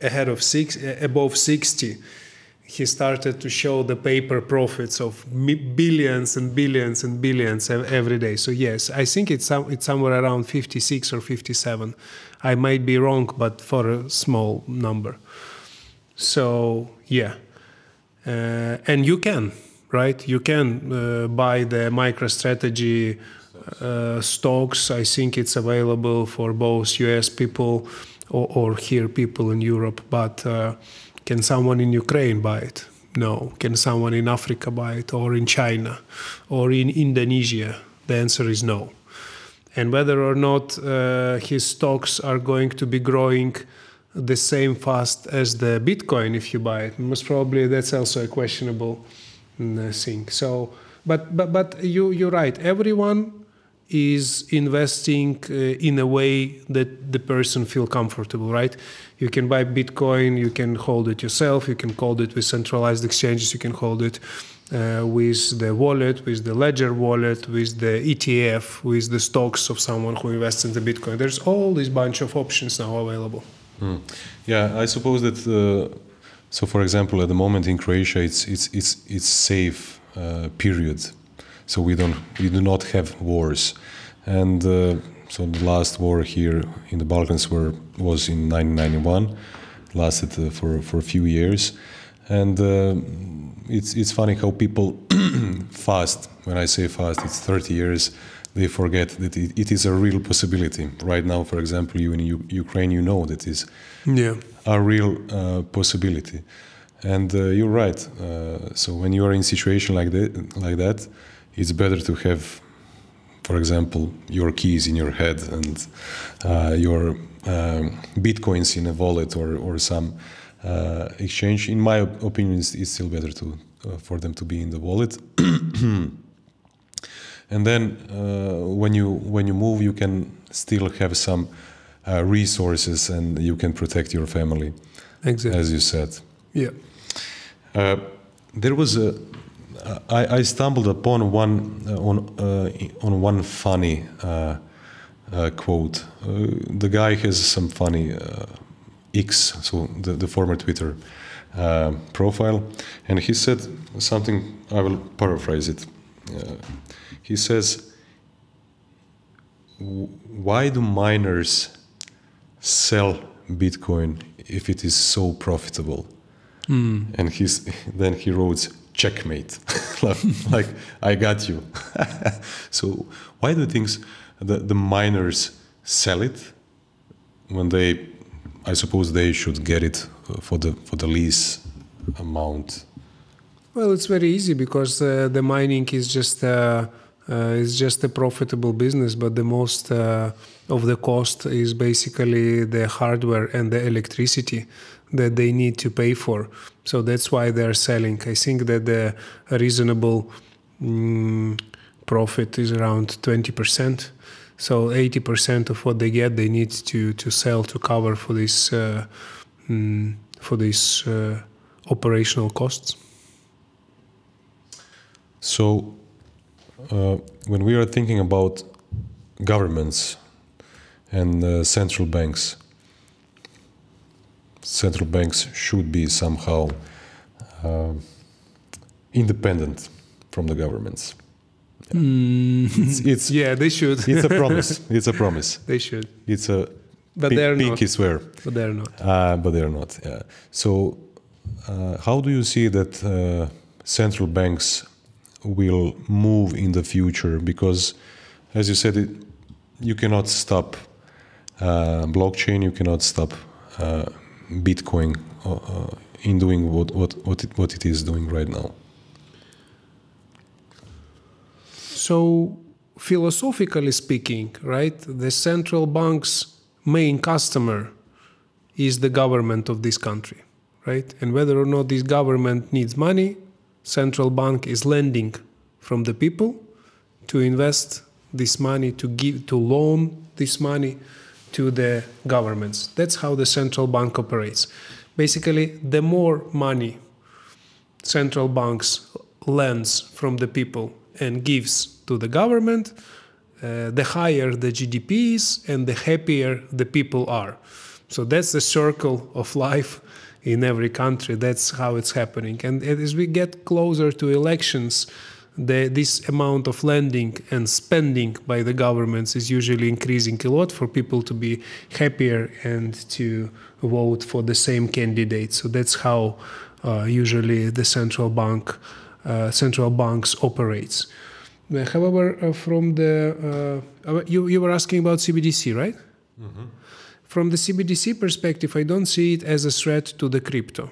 ahead of six above sixty, he started to show the paper profits of billions and billions and billions every day. So yes, I think it's it's somewhere around 56 or 57. I might be wrong, but for a small number. So yeah, uh, and you can right. You can uh, buy the MicroStrategy uh, stocks. I think it's available for both U.S. people or, or here people in Europe. But uh, can someone in Ukraine buy it? No. Can someone in Africa buy it, or in China, or in Indonesia? The answer is no. And whether or not uh, his stocks are going to be growing the same fast as the Bitcoin if you buy it, most probably that's also a questionable mm, thing. So, but but but you you're right. Everyone is investing uh, in a way that the person feel comfortable right you can buy bitcoin you can hold it yourself you can hold it with centralized exchanges you can hold it uh, with the wallet with the ledger wallet with the etf with the stocks of someone who invests in the bitcoin there's all this bunch of options now available Yeah, I suppose that. Uh, so, for example, at the moment in Croatia, it's it's it's it's safe uh, period. So we don't we do not have wars, and uh, so the last war here in the Balkans were was in 1991, lasted uh, for for a few years, and uh, it's it's funny how people <clears throat> fast. When I say fast, it's 30 years. They forget that it, it is a real possibility. Right now, for example, you in U- Ukraine, you know that is yeah a real uh, possibility. And uh, you're right. Uh, so when you are in a situation like that, like that, it's better to have, for example, your keys in your head and uh, your um, bitcoins in a wallet or or some exchange. In my opinion, it's, it's still better to uh, for them to be in the wallet. <clears throat> and then uh, when you when you move, you can still have some uh, resources and you can protect your family, exactly as you said. yeah Uh, there was a. I, I stumbled upon one uh, on uh, on one funny uh, uh, quote. Uh, the guy has some funny uh, X, so the, the former Twitter uh, profile, and he said something. I will paraphrase it. Uh, he says, "Why do miners sell Bitcoin if it is so profitable?" and he's <laughs> then he wrote checkmate <laughs> <laughs> like i got you so why do think the, the miners sell it when they i suppose they should get it uh, for the for the lease amount Well, it's very easy because uh, the mining is just uh, uh, is just a profitable business, but the most uh, of the cost is basically the hardware and the electricity that they need to pay for. So that's why they're selling. I think that the reasonable mm, profit is around twenty percent. So eighty percent of what they get, they need to to sell to cover for this uh, mm, for these uh, operational costs. So, uh, when we are thinking about governments and uh, central banks, central banks should be somehow uh, independent from the governments. Mm. It's, <laughs> it's yeah, they should. <laughs> it's a promise. It's a promise. <laughs> they should, It's a but they're pinky not. swear. But they're not. Uh, but they're not. Yeah. So, uh, how do you see that uh, central banks will move in the future? Because, as you said, it, you cannot stop uh, blockchain. You cannot stop uh, Bitcoin uh, in doing what what what it, what it is doing right now. So, philosophically speaking, right, the central bank's main customer is the government of this country, right? And whether or not this government needs money, central bank is lending from the people to invest this money to give to loan this money to the governments. That's how the central bank operates. Basically, the more money central banks lends from the people and gives to the government, uh, the higher the GDP is and the happier the people are. So that's the circle of life in every country. That's how it's happening. And as we get closer to elections, the, this amount of lending and spending by the governments is usually increasing a lot for people to be happier and to vote for the same candidate. So that's how uh, usually the central bank central banks operates. Uh, However, uh, from the uh, uh, you you were asking about CBDC, right? From the CBDC perspective, I don't see it as a threat to the crypto.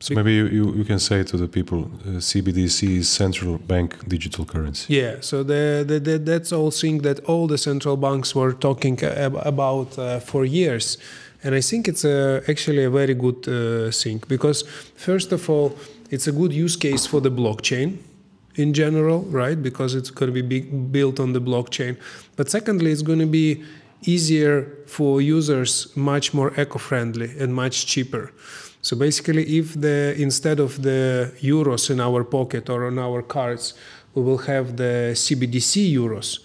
So maybe you, you, you can say to the people, uh, CBDC is central bank digital currency. Yeah, so the, the, the, that's all thing that all the central banks were talking ab- about uh, for years. And I think it's a, actually a very good uh, thing because, first of all, it's a good use case for the blockchain in general, right? Because it's going to be built on the blockchain. But secondly, it's going to be easier for users, much more eco-friendly and much cheaper. So basically, if the instead of the euros in our pocket or on our cards, we will have the CBDC euros.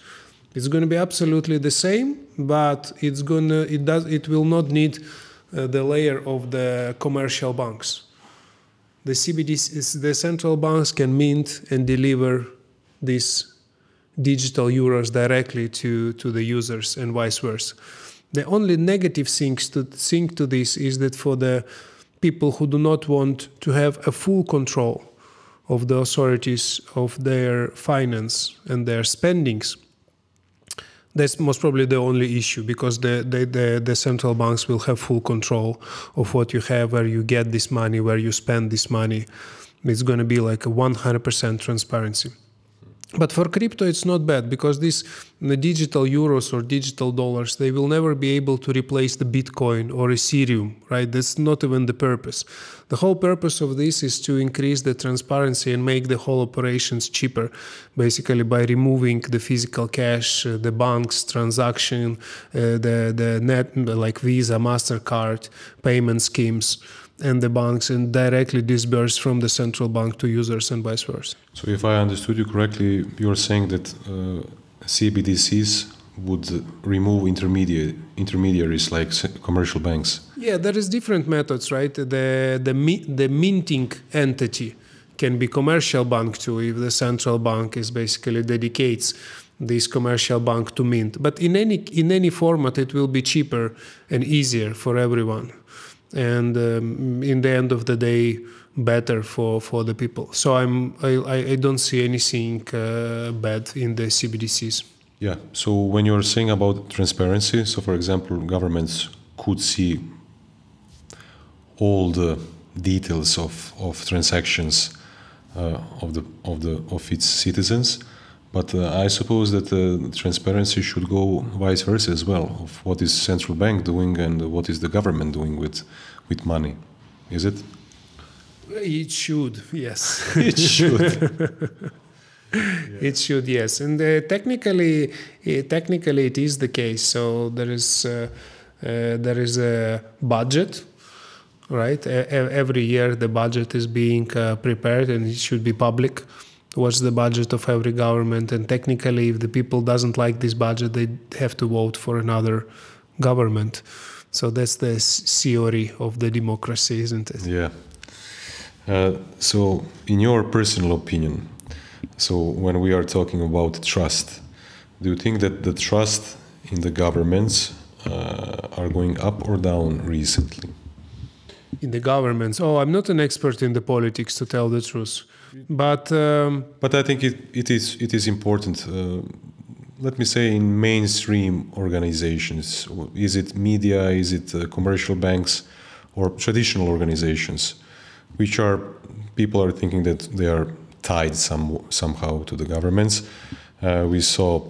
It's going to be absolutely the same, but it's gonna it does it will not need uh, the layer of the commercial banks. The the central banks can mint and deliver these digital euros directly to, to the users and vice versa. The only negative things to think to this is that for the people who do not want to have a full control of the authorities of their finance and their spendings, that's most probably the only issue because the, the, the, the, central banks will have full control of what you have, where you get this money, where you spend this money. It's going to be like a 100% transparency. But for crypto, it's not bad because these the digital euros or digital dollars, they will never be able to replace the Bitcoin or Ethereum, right? That's not even the purpose. The whole purpose of this is to increase the transparency and make the whole operations cheaper, basically by removing the physical cash, uh, the banks transaction, uh, the the net like Visa, Mastercard payment schemes and the banks and directly disburse from the central bank to users and vice versa. So, if I understood you correctly, you're saying that uh, CBDCs would remove intermediate intermediaries like commercial banks. Yeah, there is different methods, right? The the the minting entity can be commercial bank too if the central bank is basically dedicates this commercial bank to mint. But in any in any format, it will be cheaper and easier for everyone and um, in the end of the day better for, for the people. So i'm i, I don't see anything uh, bad in the cbdc's yeah. So when you're saying about transparency so for example governments could see all the details of, of transactions uh, of the of the of its citizens but uh, I suppose that uh, transparency should go vice versa as well of what is central bank doing and what is the government doing with with money. Is it? It should, yes. <laughs> it should. yeah. <laughs> It should, yes. And uh, technically, technically, it is the case. So there is uh, there is a budget right? Every year the budget is being uh, prepared and it should be public. What's the budget of every government? And technically, if the people doesn't like this budget, they have to vote for another government. So that's the theory of the democracy, isn't it? Yeah. Uh, so, in your personal opinion, so when we are talking about trust, do you think that the trust in the governments uh, are going up or down recently? In the governments, oh, I'm not an expert in the politics to tell the truth, but um, but I think it, it is it is important. Uh, let me say in mainstream organizations, is it media, is it uh, commercial banks, or traditional organizations, which are people are thinking that they are tied some somehow to the governments. Uh, we saw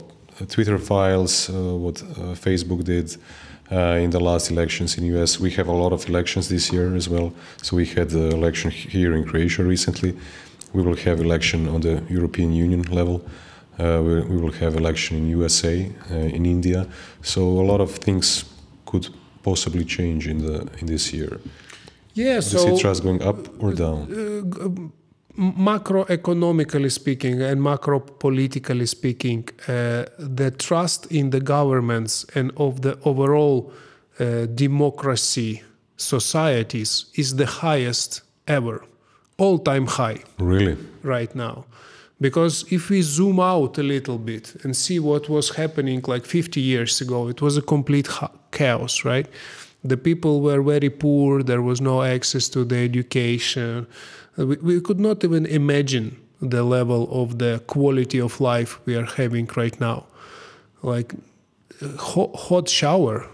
Twitter files, uh, what uh, Facebook did uh, in the last elections in US. We have a lot of elections this year as well. So we had the election here in Croatia recently. We will have election on the European Union level. Uh, we, we, will have election in USA, uh, in India. So a lot of things could possibly change in the in this year. Yeah. Do so you see trust going up or down? macroeconomically speaking and macro politically speaking, uh, the trust in the governments and of the overall uh, democracy societies is the highest ever, all time high. Really? Right now. Because if we zoom out a little bit and see what was happening like 50 years ago, it was a complete chaos, right? The people were very poor, there was no access to the education uh, we, we could not even imagine the level of the quality of life we are having right now. Like uh, hot, hot shower,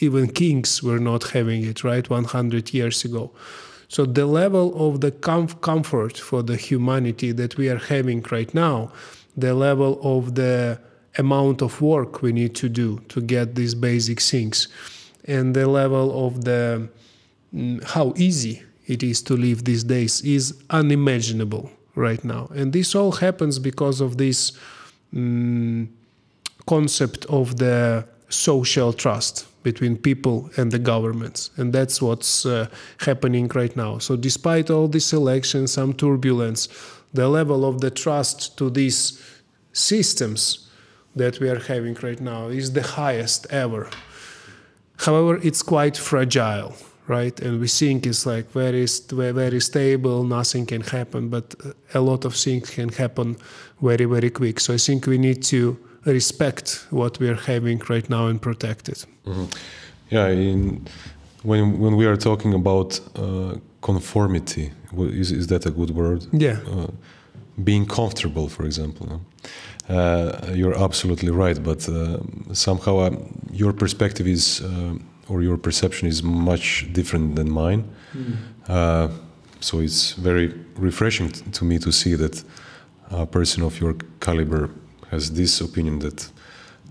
even kings were not having it, right, 100 years ago. So the level of the comf- comfort for the humanity that we are having right now, the level of the amount of work we need to do to get these basic things, and the level of the mm, how easy it is to live these days is unimaginable right now. And this all happens because of this um, concept of the social trust between people and the governments. And that's what's uh, happening right now. So, despite all these elections, some turbulence, the level of the trust to these systems that we are having right now is the highest ever. However, it's quite fragile right? And we think it's like very very stable, nothing can happen, but a lot of things can happen very very quick. So I think we need to respect what we are having right now and protect it. Mm-hmm. Yeah, in, when when we are talking about uh, conformity, is is that a good word? Yeah. Uh, being comfortable, for example. Uh, you're absolutely right, but uh, somehow uh, your perspective is uh, or your perception is much different than mine. Mm. Uh, so it's very refreshing to me to see that a person of your caliber has this opinion that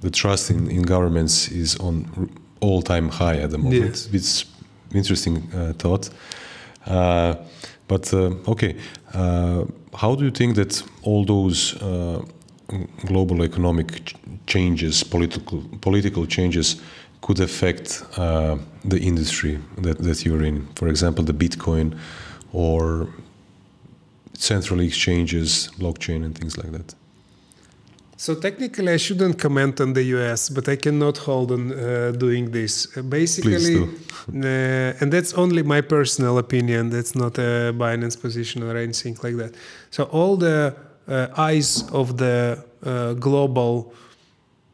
the trust in, in governments is on all-time high at the moment. Yes. It's interesting uh, thought. Uh, but uh, okay, uh, how do you think that all those uh, global economic ch changes, political political changes, could affect uh, the industry that, that you're in. For example, the Bitcoin or central exchanges, blockchain, and things like that. So technically, I shouldn't comment on the US, but I cannot hold on uh, doing this. Uh, basically, <laughs> uh, and that's only my personal opinion. That's not a Binance position or anything like that. So all the uh, eyes of the uh, global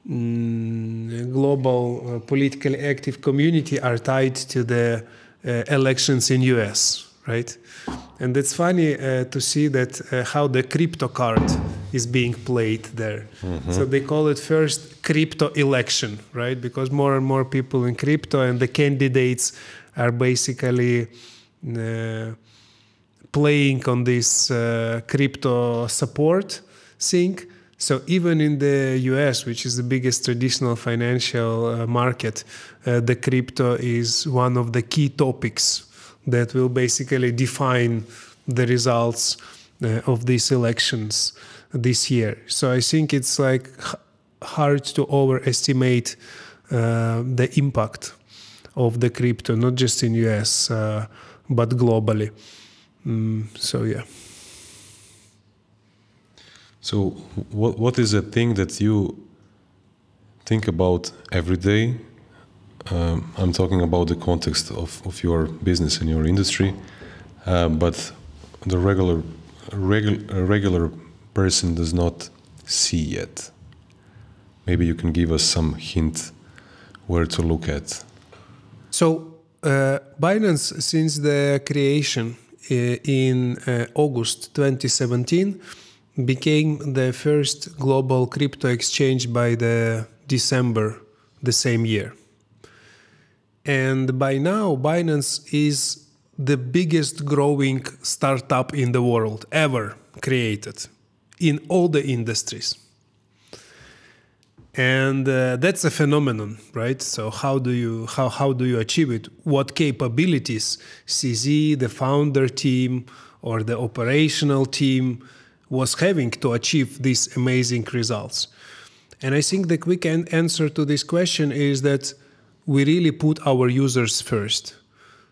Mm, global uh, politically active community are tied to the uh, elections in US, right? And it's funny uh, to see that uh, how the crypto card is being played there. Mm-hmm. So they call it first crypto election, right? Because more and more people in crypto and the candidates are basically uh, playing on this uh, crypto support thing so even in the US, which is the biggest traditional financial uh, market, uh, the crypto is one of the key topics that will basically define the results uh, of these elections this year. So I think it's like hard to overestimate uh, the impact of the crypto, not just in US uh, but globally. Mm, so yeah. So, what what is a thing that you think about every day uh, I'm talking about the context of, of your business and your industry, uh, but the regular regu regular person does not see yet. Maybe you can give us some hint where to look at. So uh, Binance, since the creation uh, in uh, August 2017, became the first global crypto exchange by the December the same year. And by now, Binance is the biggest growing startup in the world ever created in all the industries. And uh, that's a phenomenon, right? So how do you how, how do you achieve it? What capabilities CZ, the founder team, or the operational team was having to achieve these amazing results? And I think the quick answer to this question is that we really put our users first.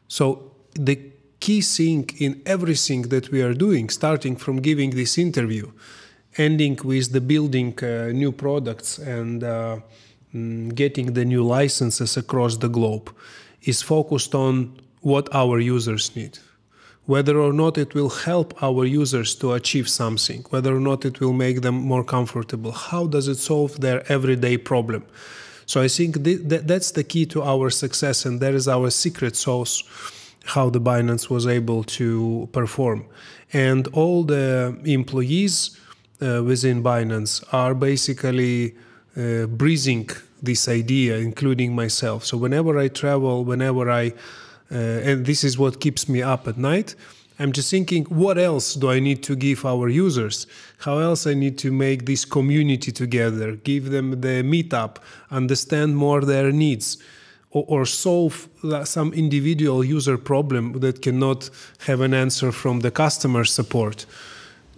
So the key thing in everything that we are doing, starting from giving this interview, ending with the building uh, new products and uh, mm, getting the new licenses across the globe, is focused on what our users need. Whether or not it will help our users to achieve something, whether or not it will make them more comfortable, how does it solve their everyday problem? So I think th th that's the key to our success, and that is our secret sauce how the Binance was able to perform. And all the employees uh, within Binance are basically uh, breathing this idea, including myself. So whenever I travel, whenever I, uh, and this is what keeps me up at night, I'm just thinking, what else do I need to give our users? How else I need to make this community together, give them the meetup, understand more their needs, or, or solve some individual user problem that cannot have an answer from the customer support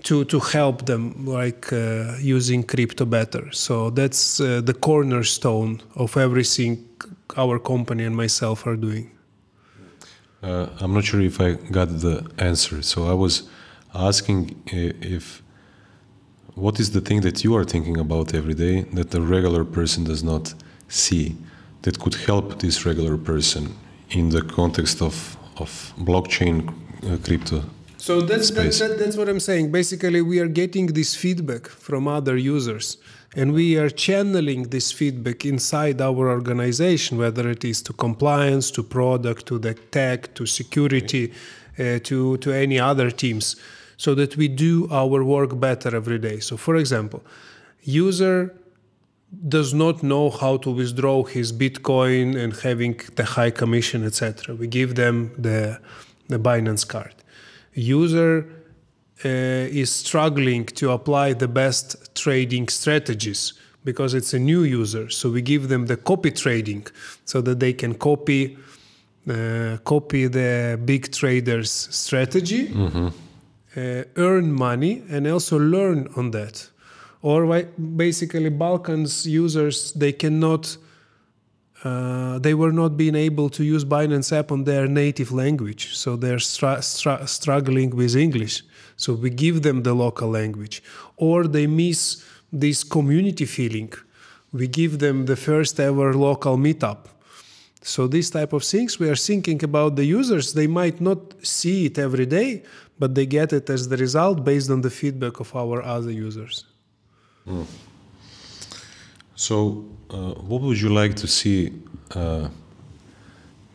to, to help them like uh, using crypto better. So that's uh, the cornerstone of everything our company and myself are doing. Uh, I'm not sure if I got the answer. So I was asking if what is the thing that you are thinking about every day that the regular person does not see that could help this regular person in the context of, of blockchain uh, crypto so that's, that, that, that's what I'm saying. Basically, we are getting this feedback from other users, and we are channeling this feedback inside our organization, whether it is to compliance, to product, to the tech, to security, uh, to, to any other teams, so that we do our work better every day. So, for example, user does not know how to withdraw his Bitcoin and having the high commission, etc. We give them the, the Binance card user is struggling to apply the best trading strategies because it's a new user. So we give them the copy trading so that they can copy uh, copy the big traders' strategy, mm-hmm. uh, earn money, and also learn on that. Or basically, Balkans users they cannot uh, they were not being able to use Binance app on their native language, so they're str- str- struggling with English. So we give them the local language, or they miss this community feeling. We give them the first ever local meetup. So these type of things we are thinking about the users. They might not see it every day, but they get it as the result based on the feedback of our other users. Mm. So, uh, what would you like to see uh,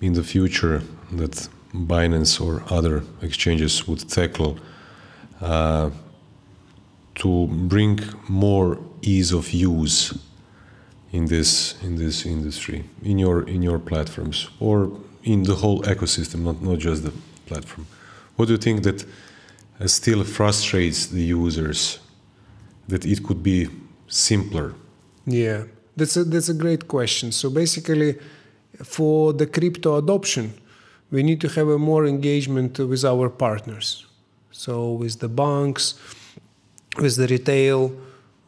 in the future that Binance or other exchanges would tackle uh, to bring more ease of use in this in this industry in your in your platforms or in the whole ecosystem, not not just the platform? What do you think that uh, still frustrates the users? That it could be simpler yeah, that's a, that's a great question. So basically, for the crypto adoption, we need to have a more engagement with our partners. So with the banks, with the retail,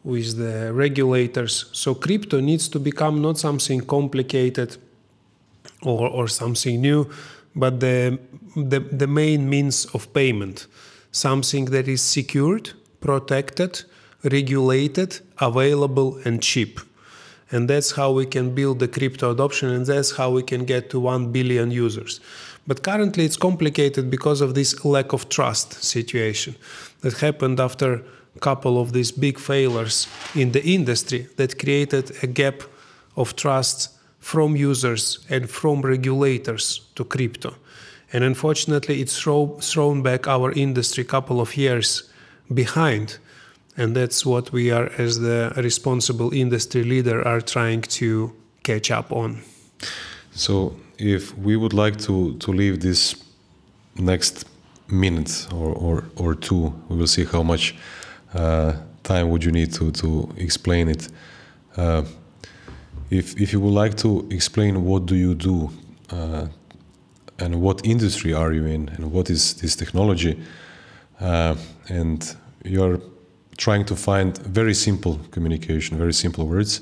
with the regulators. So crypto needs to become not something complicated or, or something new, but the, the, the main means of payment, something that is secured, protected, regulated, available, and cheap. And that's how we can build the crypto adoption, and that's how we can get to 1 billion users. But currently, it's complicated because of this lack of trust situation that happened after a couple of these big failures in the industry that created a gap of trust from users and from regulators to crypto. And unfortunately, it's thrown back our industry a couple of years behind. And that's what we are, as the responsible industry leader, are trying to catch up on. So, if we would like to, to leave this next minute or, or, or two, we will see how much uh, time would you need to, to explain it. Uh, if, if you would like to explain what do you do uh, and what industry are you in and what is this technology, uh, and you're trying to find very simple communication, very simple words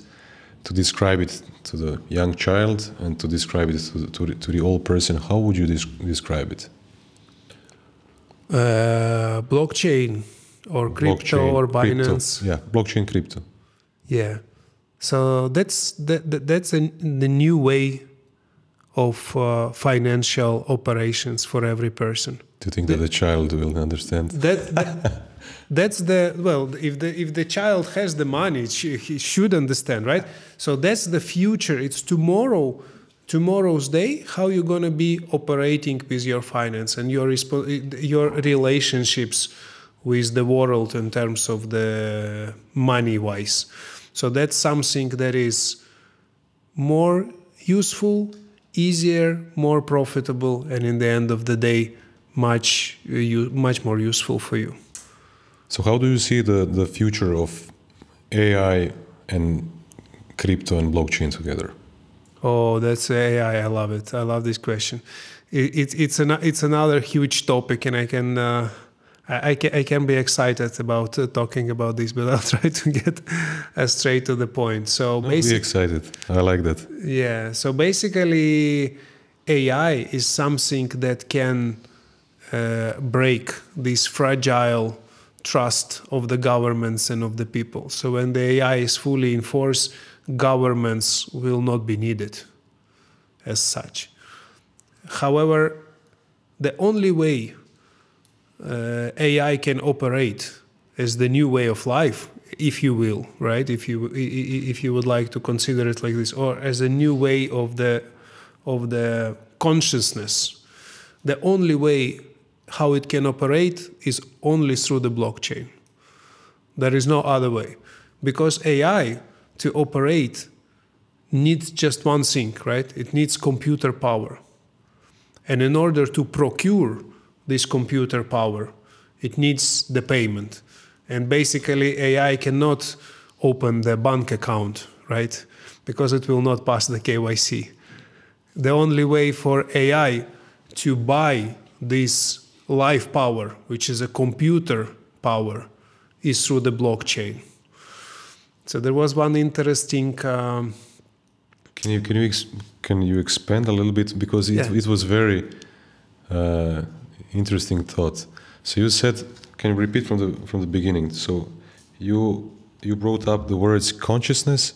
to describe it to the young child and to describe it to the, to the, to the old person, how would you describe it? Uh, blockchain or crypto blockchain, or Binance. Crypto. Yeah, blockchain crypto. Yeah. So that's that, that's a, the new way of uh, financial operations for every person. Do you think the, that the child will understand? That, that <laughs> that's the well if the if the child has the money he should understand right? So that's the future. It's tomorrow tomorrow's day how you're going to be operating with your finance and your your relationships with the world in terms of the money wise so that's something that is more useful easier more profitable and in the end of the day much uh, much more useful for you so how do you see the, the future of AI and crypto and blockchain together? Oh, that's AI. I love it. I love this question. It, it, it's an, it's another huge topic, and I can uh, I, I, can I can be excited about uh, talking about this, but <laughs> I'll try to get uh, straight to the point. So basically, be excited. I like that. Yeah. So basically, AI is something that can uh, break this fragile trust of the governments and of the people. So when the AI is fully in force, governments will not be needed as such. However, the only way uh, AI can operate as the new way of life, if you will, right? If you if you would like to consider it like this, or as a new way of the of the consciousness, the only way how it can operate is only through the blockchain. There is no other way. Because AI to operate needs just one thing, right? It needs computer power. And in order to procure this computer power, it needs the payment. And basically, AI cannot open the bank account, right? Because it will not pass the KYC. The only way for AI to buy this life power, which is a computer power, is through the blockchain. So there was one interesting. Um, can you can you can you expand a little bit because it yeah. it was very uh, interesting thought. So you said, can you repeat from the from the beginning? So you you brought up the words consciousness,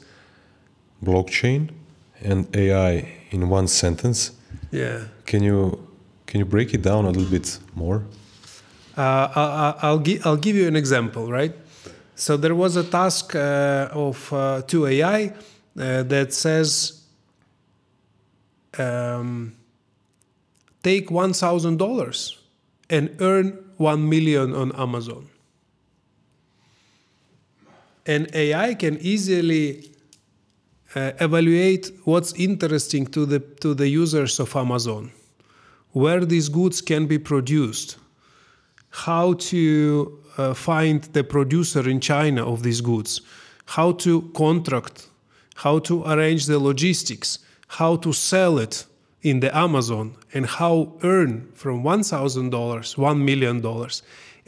blockchain, and AI in one sentence. Yeah. Can you can you break it down a little bit more? Uh, I'll, I'll, gi- give you an example, right? So there was a task uh, of uh, to AI uh, that says um, take one thousand dollars and earn one million on Amazon. And AI can easily uh, evaluate what's interesting to the to the users of Amazon where these goods can be produced, how to uh, find the producer in China of these goods, how to contract, how to arrange the logistics, how to sell it in the Amazon, and how earn from $1,000, $1 million.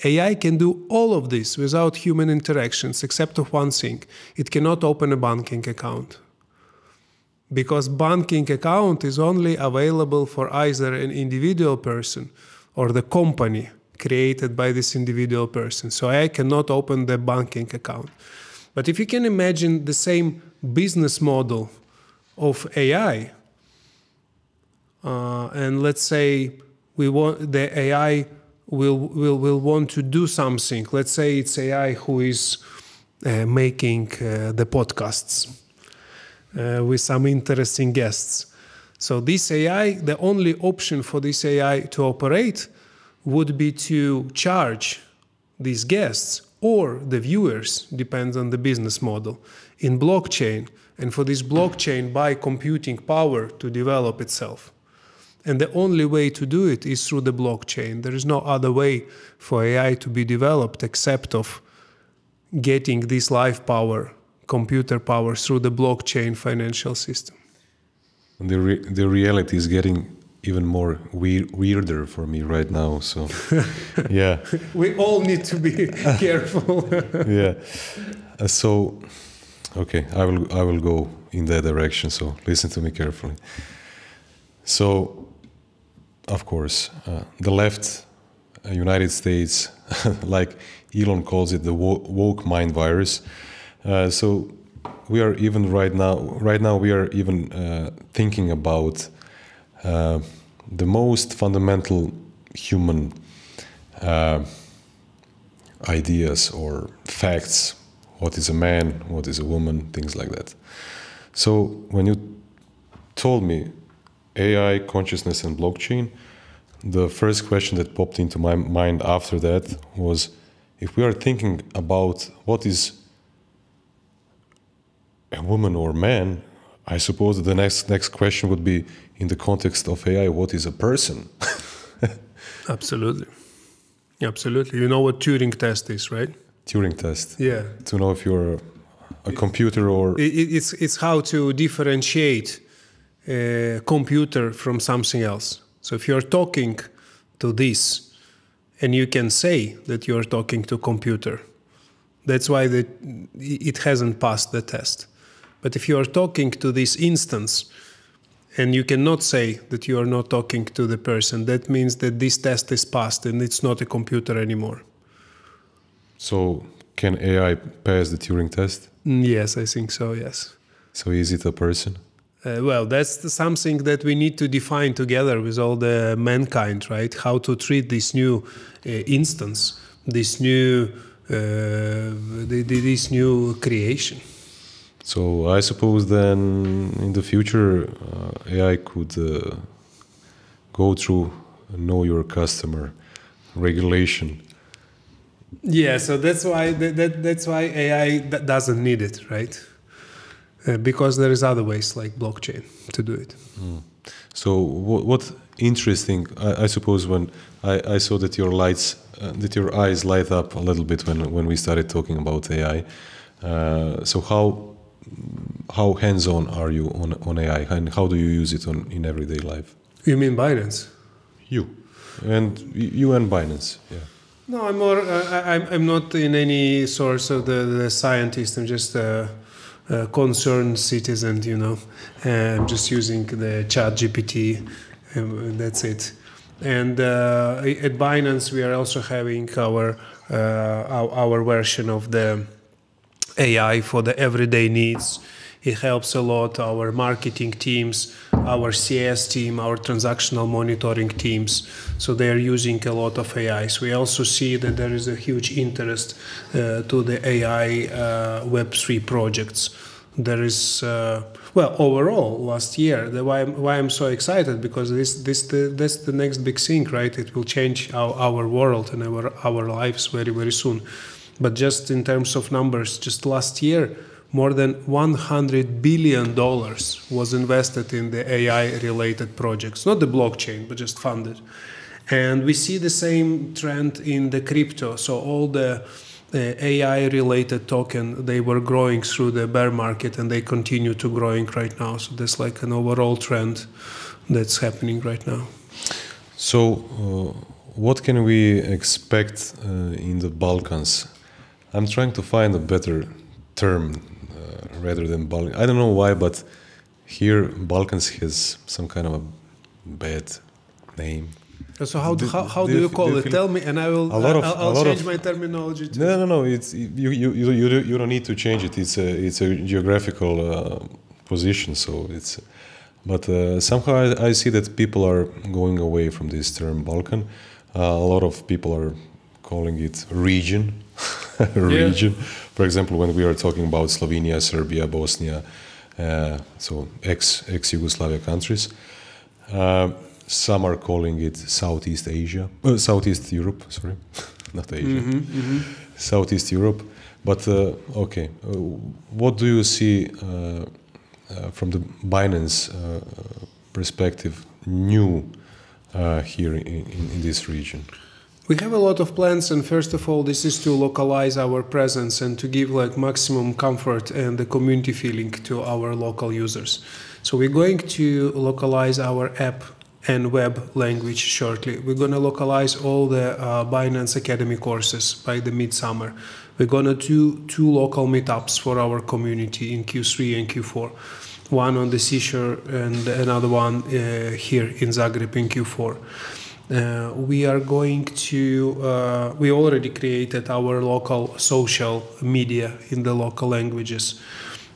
AI can do all of this without human interactions, except of one thing it cannot open a banking account because banking account is only available for either an individual person or the company created by this individual person. So I cannot open the banking account. But if you can imagine the same business model of AI, uh, and let's say we want the AI will, will will want to do something. Let's say it's AI who is uh, making uh, the podcasts uh, with some interesting guests. So this AI, the only option for this AI to operate would be to charge these guests or the viewers, depends on the business model, in blockchain, and for this blockchain buy computing power to develop itself. And the only way to do it is through the blockchain. There is no other way for AI to be developed except of getting this life power, computer power through the blockchain financial system. The re- the reality is getting even more weir- weirder for me right now. So, <laughs> yeah, We all need to be <laughs> careful. yeah. Uh, so, okay, I will I will go in that direction. So listen to me carefully. So, of course, uh, the left, uh, United States, <laughs> like Elon calls it, the wo- woke mind virus. Uh, so we are even right now. Right now, we are even uh, thinking about uh, the most fundamental human ideas or facts. What is a man? What is a woman? Things like that. So when you told me AI, consciousness, and blockchain, the first question that popped into my mind after that was if we are thinking about what is a woman or man, I suppose the next next question would be in the context of AI, what is a person? <laughs> Absolutely. Absolutely. You know what Turing test is, right? Turing test. Yeah. To know if you're a computer or It, it- it's, it's how to differentiate a computer from something else. So if you're talking to this and you can say that you're talking to computer, that's why the, it hasn't passed the test. But if you are talking to this instance and you cannot say that you are not talking to the person, that means that this test is passed and it's not a computer anymore. so can AI pass the Turing test? Mm, Yes, I think so, yes. So is it a person? Uh, well, that's something that we need to define together with all the mankind, right? How to treat this new uh, instance, this new, uh, this new creation. So I suppose then in the future uh, AI could uh, go through know your customer regulation. Yeah, so that's why that, that, that's why AI d- doesn't need it, right? Uh, because there is other ways like blockchain to do it. So what, what interesting? I, I suppose when I, I saw that your lights, uh, that your eyes light up a little bit when when we started talking about AI. Uh, so how how hands-on are you on on AI, and how do you use it on in everyday life? You mean Binance? You and you and Binance, yeah. No, I'm more. Uh, I'm- I'm not in any source of the, the scientist. I'm just a, a concerned citizen. You know, Uh, I'm just using the Chat GPT. Um, that's it. And uh, at Binance, we are also having our, uh, our our version of the AI for the everyday needs. It helps a lot our marketing teams, our CS team, our transactional monitoring teams. So they are using a lot of AIs. We also see that there is a huge interest uh, to the AI uh, Web3 projects. There is uh, well overall last year. The why, why I'm so excited because this this the, that's the next big thing, right? It will change our, our world and our our lives very very soon. But just in terms of numbers, just last year, more than 100 billion dollars was invested in the AI-related projects, not the blockchain, but just funded. And we see the same trend in the crypto. So all the uh, AI-related token they were growing through the bear market, and they continue to growing right now. So there's like an overall trend that's happening right now. So, uh, what can we expect uh, in the Balkans? I'm trying to find a better term uh, rather than Balkan. I don't know why, but here Balkans has some kind of a bad name. So how, Do- how, how do do you call do you it? Tell me, and I will. A lot of- I'll, a I'll lot change of- my terminology. Too. No, no, no. It's you, you, you, you don't need to change it. It's a, it's a geographical uh, position. So it's, but uh, somehow I, I see that people are going away from this term Balkan. Uh, a lot of people are calling it region, <laughs> region. For example, when we are talking about Slovenia, Serbia, Bosnia, uh, so ex ex Yugoslavia countries. Uh, some are calling it Southeast Asia, uh, Southeast Europe. Sorry, <laughs> not Asia. Mm-hmm, Southeast Europe. But uh, okay, uh, what do you see uh, uh, from the Binance uh, perspective new uh, here in, in, in this region? We have a lot of plans, and first of all, this is to localize our presence and to give like maximum comfort and the community feeling to our local users. So we're going to localize our app and web language shortly. We're going to localize all the uh, Binance Academy courses by the midsummer. We're going to do two local meetups for our community in Q3 and Q4. One on the seashore and another one uh, here in Zagreb in Q4. Uh, we are going to uh, we already created our local social media in the local languages.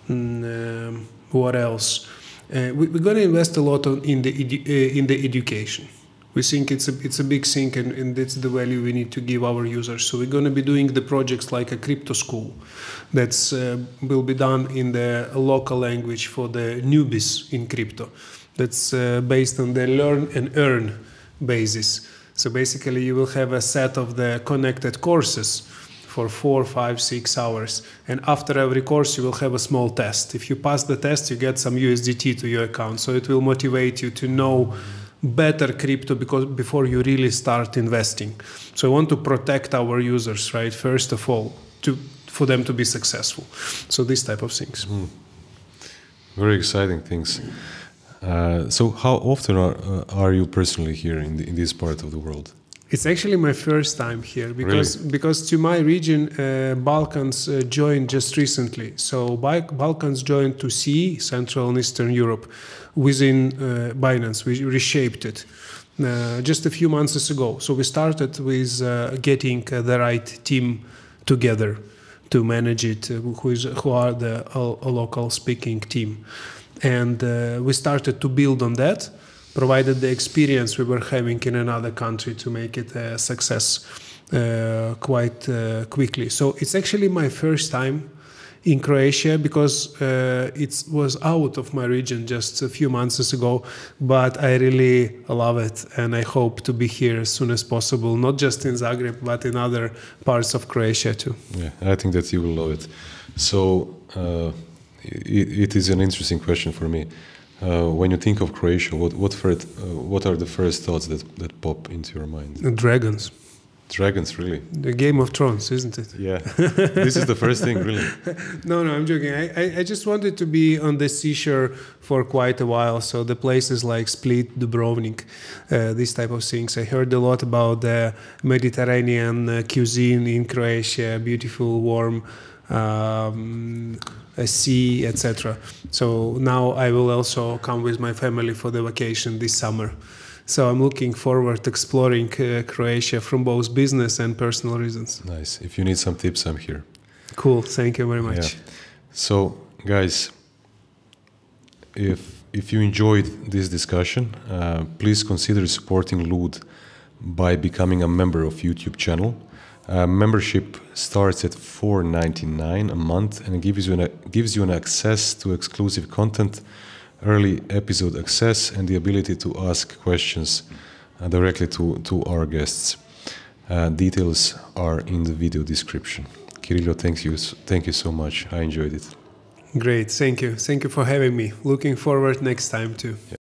Mm, um, what else? Uh, we, we're going to invest a lot on, in the uh, in the education. We think it's a it's a big thing and, and it's the value we need to give our users. So we're going to be doing the projects like a crypto school that's uh, will be done in the local language for the newbies in crypto. That's uh, based on the learn and earn basis. So basically, you will have a set of the connected courses for four, five, six hours. And after every course, you will have a small test. If you pass the test, you get some USDT to your account. So it will motivate you to know better crypto because before you really start investing. So I want to protect our users, right? First of all, to for them to be successful. So this type of things. Hmm. Very exciting things. Uh, so, how often are, uh, are you personally here in, the, in this part of the world? It's actually my first time here because because to my region, uh, Balkans uh, joined just recently. So Balkans joined to CE, Central and Eastern Europe, within uh, Binance. We reshaped it uh, just a few months ago. So we started with uh, getting uh, the right team together to manage it, uh, who is who are the uh, local speaking team, and uh, we started to build on that provided the experience we were having in another country to make it a success uh, quite uh, quickly. So it's actually my first time in Croatia because uh, it was out of my region just a few months ago, but I really love it and I hope to be here as soon as possible, not just in Zagreb, but in other parts of Croatia too. Yeah, I think that you will love it. So, uh, it, it is an interesting question for me. Uh, when you think of Croatia, what what, first, uh, what are the first thoughts that, that pop into your mind? The dragons, Dragons, really? the Game of Thrones, isn't it? Yeah, this is the first thing, really. <laughs> No, no, I'm joking. I, I, I just wanted to be on the seashore for quite a while. So the places like Split, Dubrovnik, uh, these type of things. I heard a lot about the Mediterranean uh, cuisine in Croatia, beautiful, warm um, a sea, etc. So now I will also come with my family for the vacation this summer. So I'm looking forward to exploring uh, Croatia from both business and personal reasons. Nice. If you need some tips, I'm here. Cool. Thank you very much. Yeah. So, guys, if if you enjoyed this discussion, uh, please consider supporting LOOD by becoming a member of YouTube channel. Uh, membership starts at 4.99 a month and gives you an, gives you an access to exclusive content, early episode access, and the ability to ask questions uh, directly to, to our guests. Uh, details are in the video description. Kyrylo, thanks you, thank you so much. I enjoyed it. Great, thank you. Thank you for having me. Looking forward next time too.